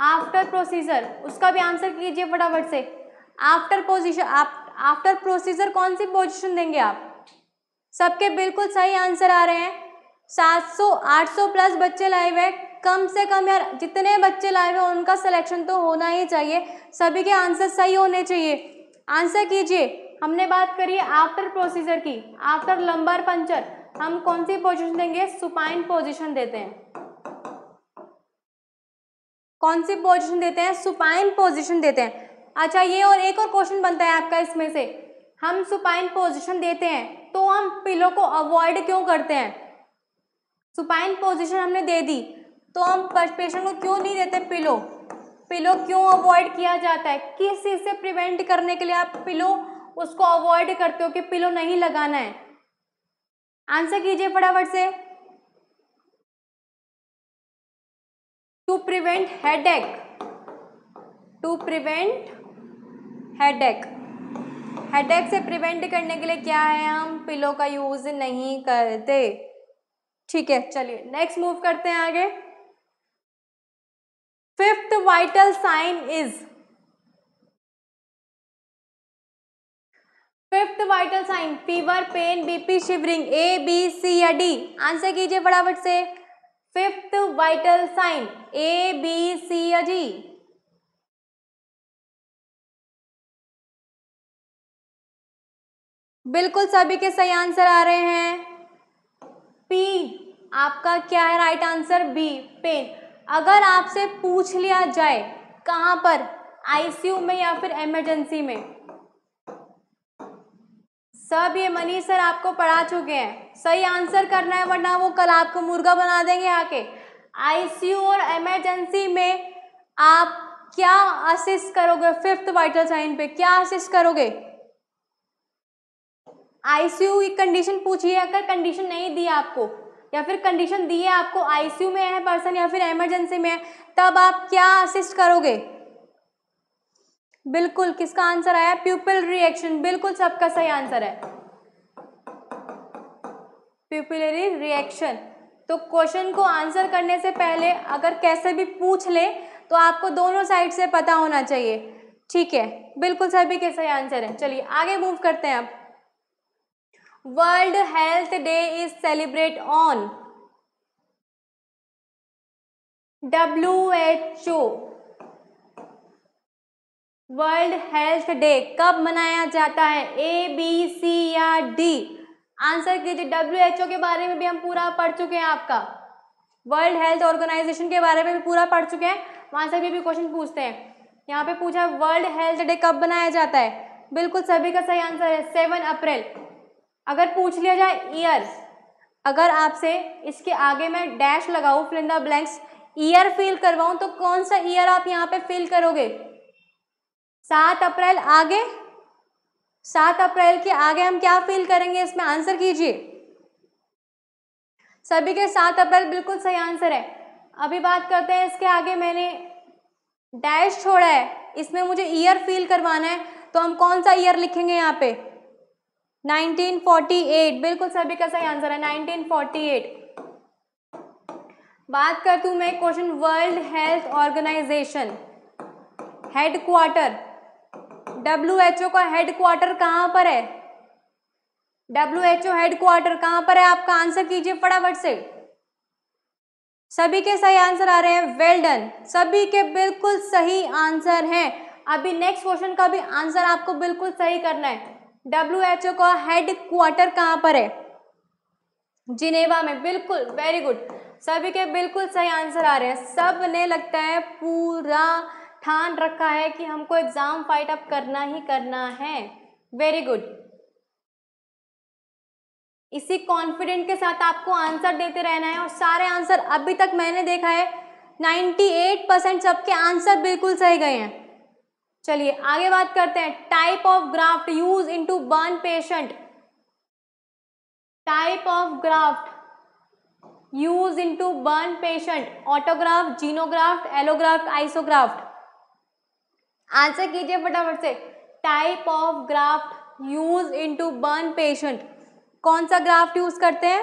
आफ्टर प्रोसीजर उसका भी आंसर कीजिए फटाफट से। आफ्टर पोजिशन आप आफ्टर प्रोसीजर कौन सी पोजिशन देंगे आप? सबके बिल्कुल सही आंसर आ रहे हैं। 700 800 प्लस बच्चे लाए हुए कम से कम यार, जितने बच्चे लाए हुए उनका सिलेक्शन तो होना ही चाहिए। सभी के आंसर सही होने चाहिए। आंसर कीजिए। हमने बात करी आफ्टर प्रोसीजर की। आफ्टर लंबर पंचर हम कौन सी पोजीशन देंगे? सुपाइन पोजीशन देते हैं। कौन सी पोजीशन देते हैं? सुपाइन पोजीशन देते हैं। अच्छा ये और एक और क्वेश्चन बनता है आपका इसमें से। हम सुपाइन पोजिशन देते हैं तो हम पिलो को अवॉइड क्यों करते हैं? सुपाइन पोजिशन हमने दे दी तो हम पेशेंट को क्यों नहीं देते पिलो पिलो क्यों अवॉइड किया जाता है? किस चीज़ से प्रिवेंट करने के लिए आप पिलो उसको अवॉइड करते हो कि पिलो नहीं लगाना है? आंसर कीजिए फटाफट से। To prevent headache to prevent headache headache से प्रिवेंट करने के लिए क्या है हम? पिलो का यूज़ नहीं करते। ठीक है, चलिए नेक्स्ट मूव करते हैं आगे। Fifth vital sign is fifth vital sign fever pain BP shivering A B C या डी आंसर कीजिए फटाफट से। Fifth vital sign A B C या डी बिल्कुल सभी के सही आंसर आ रहे हैं। पी आपका क्या है राइट आंसर बी पेन अगर आपसे पूछ लिया जाए, कहाँ पर? आईसीयू में या फिर इमरजेंसी में? सब ये मनी सर आपको पढ़ा चुके हैं। सही आंसर करना है, वरना वो कल आपको मुर्गा बना देंगे आके। आईसीयू और इमरजेंसी में आप क्या असिस्ट करोगे? फिफ्थ वाइटल साइन पे क्या असिस्ट करोगे? आईसीयू की कंडीशन पूछिए, अगर कंडीशन नहीं दी आपको, या फिर कंडीशन दी है आपको, आईसीयू में है पर्सन या फिर इमरजेंसी में है, तब आप क्या असिस्ट करोगे? बिल्कुल, किसका आंसर आया? प्यूपल रिएक्शन बिल्कुल सबका सही आंसर है। प्यूपिलरी रिएक्शन तो क्वेश्चन को आंसर करने से पहले अगर कैसे भी पूछ ले तो आपको दोनों साइड से पता होना चाहिए। ठीक है, बिल्कुल सभी के सही आंसर है। चलिए, आगे मूव करते हैं आप world health day is celebrate on W H O. World health day कब मनाया जाता है? ए बी सी या डी? आंसर कीजिए डब्ल्यू एच ओ के बारे में भी हम पूरा पढ़ चुके हैं आपका। वर्ल्ड हेल्थ ऑर्गेनाइजेशन के बारे में भी पूरा पढ़ चुके हैं। वहाँ से भी, भी क्वेश्चन पूछते हैं। यहाँ पे पूछा वर्ल्ड हेल्थ डे कब मनाया जाता है? बिल्कुल सभी का सही आंसर है सेवन अप्रैल। अगर पूछ लिया जाए ईयर अगर आपसे इसके आगे मैं डैश लगाऊँ fill in the blanks year fill करवाऊं तो कौन सा ईयर आप यहाँ पे फिल करोगे? सात अप्रैल आगे, सात अप्रैल के आगे हम क्या फिल करेंगे? इसमें आंसर कीजिए। सभी के सात अप्रैल बिल्कुल सही आंसर है। अभी बात करते हैं इसके आगे मैंने डैश छोड़ा है, इसमें मुझे ईयर फिल करवाना है तो हम कौन सा ईयर लिखेंगे यहाँ पे? 1948 बिल्कुल सभी का सही आंसर है 1948 बात करती हूँ मैं question world health organisation headquarter O का हेड क्वार्टर कहाँ पर है? W H O headquarter कहाँ पर है? आपका आंसर कीजिए फटाफट से। सभी के सही आंसर आ रहे हैं वेल डन सभी के बिल्कुल सही आंसर हैं। अभी नेक्स्ट क्वेश्चन का भी आंसर आपको बिल्कुल सही करना है। डब्ल्यू एच ओ का हेड क्वार्टर कहाँ पर है? जिनेवा में। बिल्कुल वेरी गुड सभी के बिल्कुल सही आंसर आ रहे हैं। सबने लगता है पूरा ठान रखा है कि हमको एग्ज़ाम फाइट अप करना ही करना है। वेरी गुड इसी कॉन्फिडेंट के साथ आपको आंसर देते रहना है और सारे आंसर अभी तक मैंने देखा है। 98 परसेंट सबके आंसर बिल्कुल सही गए हैं। चलिए, आगे बात करते हैं। Type of graft use into burn patient type of graft use into burn patient autograft xenograft allograft isograft answer कीजिए फटाफट से। Type of graft use into burn patient कौन सा ग्राफ्ट यूज़ करते हैं?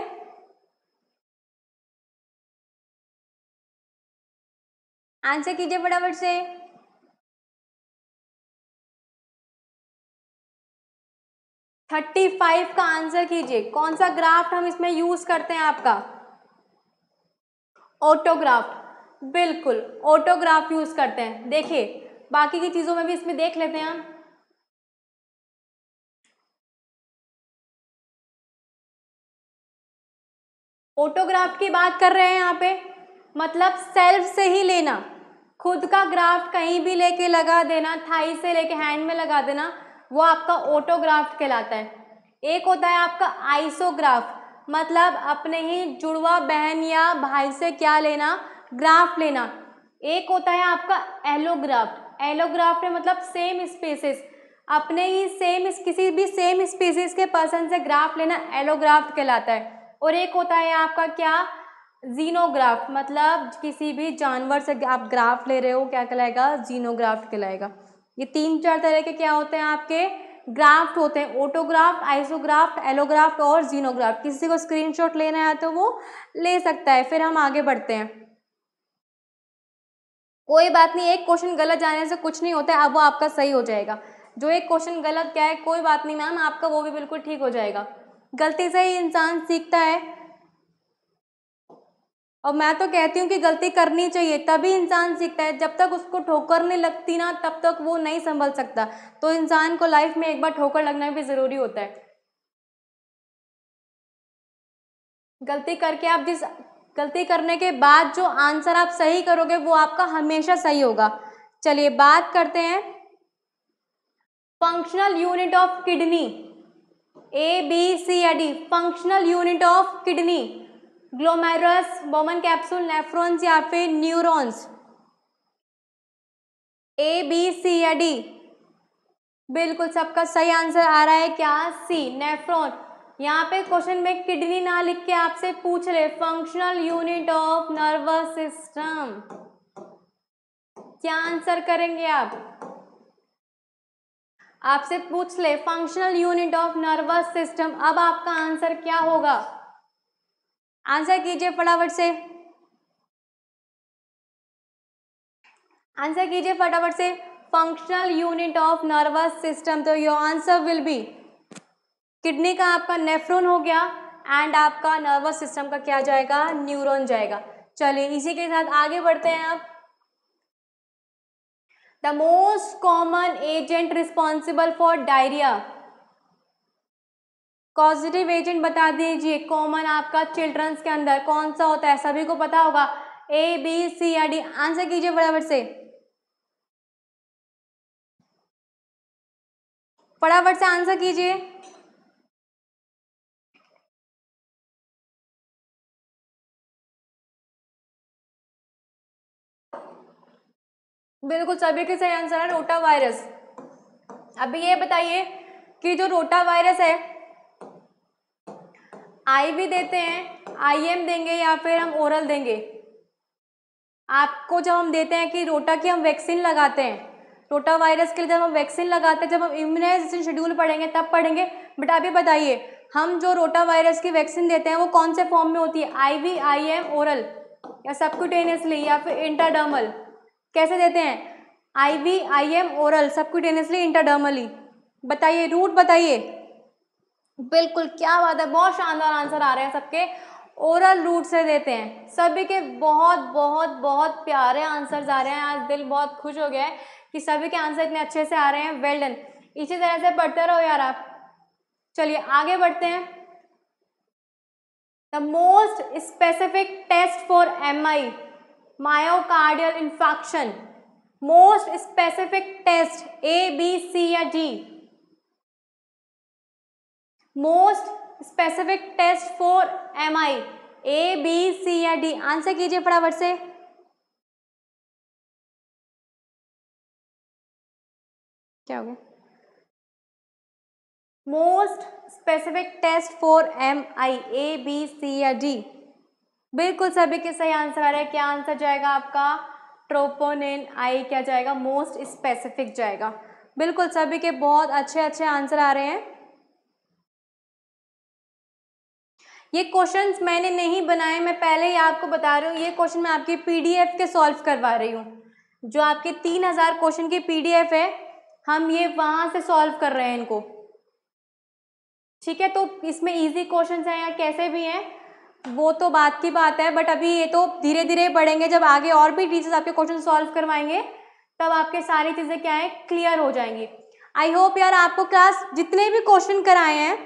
आंसर कीजिए फटाफट से। थर्टी फाइव का आंसर कीजिए। कौन सा ग्राफ्ट हम इसमें यूज़ करते हैं आपका? ऑटोग्राफ्ट। बिल्कुल ऑटोग्राफ यूज़ करते हैं। देखिए, बाकी की चीज़ों में भी इसमें देख लेते हैं हम। फोटोग्राफ की बात कर रहे हैं यहाँ पे। मतलब सेल्फ से ही लेना। खुद का ग्राफ्ट कहीं भी लेके लगा देना, थाई से लेके हैंड में लगा देना। वो आपका ऑटोग्राफ्ट कहलाता है। एक होता है आपका आइसोग्राफ मतलब अपने ही जुड़वा बहन या भाई से क्या लेना ग्राफ लेना। एक होता है आपका एलोग्राफ्ट एलोग्राफ्ट है मतलब सेम स्पेसिस अपने ही सेम किसी भी सेम स्पीसीज के पर्सन से ग्राफ लेना एलोग्राफ्ट कहलाता है। और एक होता है आपका क्या जीनोग्राफ्ट मतलब किसी भी जानवर से आप ग्राफ ले रहे हो, क्या कहलाएगा जीनोग्राफ्ट कहलाएगा। ये तीन चार तरह के क्या होते हैं आपके? ग्राफ्ट होते हैं। ऑटोग्राफ्ट, आइसोग्राफ्ट, एलोग्राफ्ट और जीनोग्राफ्ट। किसी को स्क्रीनशॉट लेना है तो वो ले सकता है। फिर हम आगे बढ़ते हैं। कोई बात नहीं, एक क्वेश्चन गलत जाने से कुछ नहीं होता है। अब वो आपका सही हो जाएगा। जो एक क्वेश्चन गलत क्या है, कोई बात नहीं मैम, आपका वो भी बिल्कुल ठीक हो जाएगा। गलती से ही इंसान सीखता है। और मैं तो कहती हूँ कि गलती करनी चाहिए, तभी इंसान सीखता है। जब तक उसको ठोकर नहीं लगती ना, तब तक वो नहीं संभल सकता। तो इंसान को लाइफ में एक बार ठोकर लगना भी ज़रूरी होता है। गलती करके आप जिस, गलती करने के बाद जो आंसर आप सही करोगे, वो आपका हमेशा सही होगा। चलिए बात करते हैं। Functional unit of kidney A B C या D functional unit of kidney glomerulus Bowman capsule nephrons या फिर न्यूरॉन्स ए बी सी या डी बिल्कुल सबका सही आंसर आ रहा है क्या? सी नेफ्रॉन यहाँ पे क्वेश्चन में किडनी ना लिख के आपसे पूछ रहे functional unit of nervous system क्या आंसर करेंगे आप? आपसे पूछ ले functional unit of nervous system अब आपका आंसर क्या होगा? आंसर कीजिए फटाफट से। आंसर कीजिए फटाफट से। Functional unit of nervous system तो your answer will be kidney का आपका नेफ्रोन हो गया एंड आपका नर्वस सिस्टम का क्या जाएगा? न्यूरॉन जाएगा। चलिए, इसी के साथ आगे बढ़ते हैं आप। The most common agent responsible for diarrhoea positive agent बता दीजिए कॉमन आपका चिल्ड्रंस के अंदर कौन सा होता है? सभी को पता होगा। ए बी सी या डी आंसर कीजिए फटाफट से। फटाफट से आंसर कीजिए। बिल्कुल, सभी के सही आंसर है रोटा वायरस अभी ये बताइए कि जो रोटा वायरस है आई भी देते हैं आई एम देंगे या फिर हम ओरल देंगे। आपको जब हम देते हैं कि रोटा की हम वैक्सीन लगाते हैं, रोटा वायरस के लिए जब हम वैक्सीन लगाते हैं, जब हम इम्यूनाइजेशन शेड्यूल पढ़ेंगे, तब पढ़ेंगे। बट अभी बताइए, हम जो रोटा वायरस की वैक्सीन देते हैं, वो कौन से फॉर्म में होती है? I V, I M, oral या सबक्यूटेनियसली या फिर इंटरडर्मल? कैसे देते हैं? I V, I M, oral, subcutaneously, intradermally. बताइए, रूट बताइए। बिल्कुल, क्या बात है, बहुत शानदार आंसर आ रहे हैं सबके। ओरल रूट से देते हैं। सभी के बहुत बहुत बहुत प्यारे आंसर्स आ रहे हैं। आज दिल बहुत खुश हो गया है कि सभी के आंसर इतने अच्छे से आ रहे हैं। वेल डन इसी तरह से पढ़ते रहो यार आप। चलिए, आगे बढ़ते हैं। The most specific test for M I myocardial infection most specific test A B C या D most specific test for M I A B C या डी आंसर कीजिए फटाफट से। क्या हो गया most specific test for M I A B C या D बिल्कुल सभी के सही आंसर आ रहे हैं। क्या आंसर जाएगा आपका? ट्रोपोनिन आई क्या जाएगा? मोस्ट स्पेसिफिक जाएगा। बिल्कुल सभी के बहुत अच्छे अच्छे आंसर आ रहे हैं। ये क्वेश्चंस मैंने नहीं बनाए, मैं पहले ही आपको बता रही हूँ, ये क्वेश्चन मैं आपकी पीडीएफ के सॉल्व करवा रही हूँ। जो आपके तीन हज़ार क्वेश्चन की पीडीएफ है, हम ये वहाँ से सॉल्व कर रहे हैं इनको। ठीक है तो इसमें इजी क्वेश्चंस हैं या कैसे भी हैं, वो तो बात की बात है बट अभी ये तो धीरे धीरे बढ़ेंगे। जब आगे और भी टीचर्स आपके क्वेश्चन सॉल्व करवाएँगे, तब आपके सारी चीज़ें क्या है क्लियर हो जाएँगी। आई होप यार आपको क्लास जितने भी क्वेश्चन कराए हैं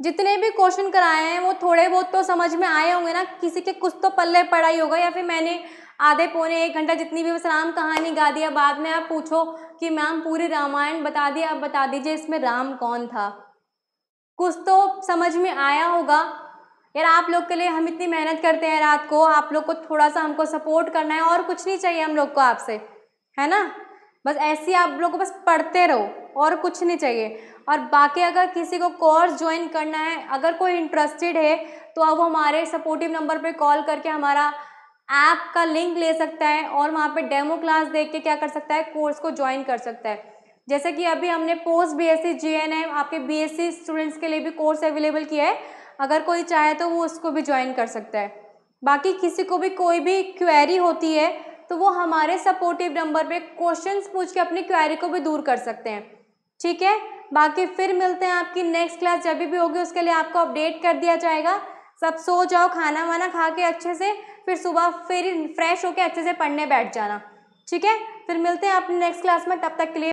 जितने भी क्वेश्चन कराए हैं, वो थोड़े बहुत तो समझ में आए होंगे ना, किसी के कुछ तो पल्ले पड़ा ही होगा, या फिर मैंने आधे पौने एक घंटा जितनी भी बस राम कहानी गा दिया बाद में आप पूछो कि मैम पूरी रामायण बता दिया आप बता दीजिए इसमें राम कौन था। कुछ तो समझ में आया होगा। यार आप लोग के लिए हम इतनी मेहनत करते हैं रात को, आप लोग को थोड़ा सा हमको सपोर्ट करना है, और कुछ नहीं चाहिए हम लोग को आपसे, है ना? बस ऐसे ही आप लोग को बस पढ़ते रहो, और कुछ नहीं चाहिए। और बाकी अगर किसी को कोर्स ज्वाइन करना है, अगर कोई इंटरेस्टेड है तो अब हमारे सपोर्टिव नंबर पर कॉल करके हमारा ऐप का लिंक ले सकता है, और वहाँ पे डेमो क्लास देख के क्या कर सकता है कोर्स को ज्वाइन कर सकता है। जैसे कि अभी हमने post B S C G N M आपके बी एस सी स्टूडेंट्स के लिए भी कोर्स अवेलेबल किया है। अगर कोई चाहे तो वो उसको भी ज्वाइन कर सकता है। बाकी किसी को भी कोई भी क्वेरी होती है तो वो हमारे सपोर्टिव नंबर पे क्वेश्चंस पूछ के अपनी क्वेरी को भी दूर कर सकते हैं। ठीक है? बाकी फिर मिलते हैं आपकी नेक्स्ट क्लास जब भी होगी, उसके लिए आपको अपडेट कर दिया जाएगा। सब सो जाओ, खाना वाना खा के अच्छे से, फिर सुबह फिर फ्रेश होके अच्छे से पढ़ने बैठ जाना। ठीक है? फिर मिलते हैं अपनी नेक्स्ट क्लास में, तब तक के लिए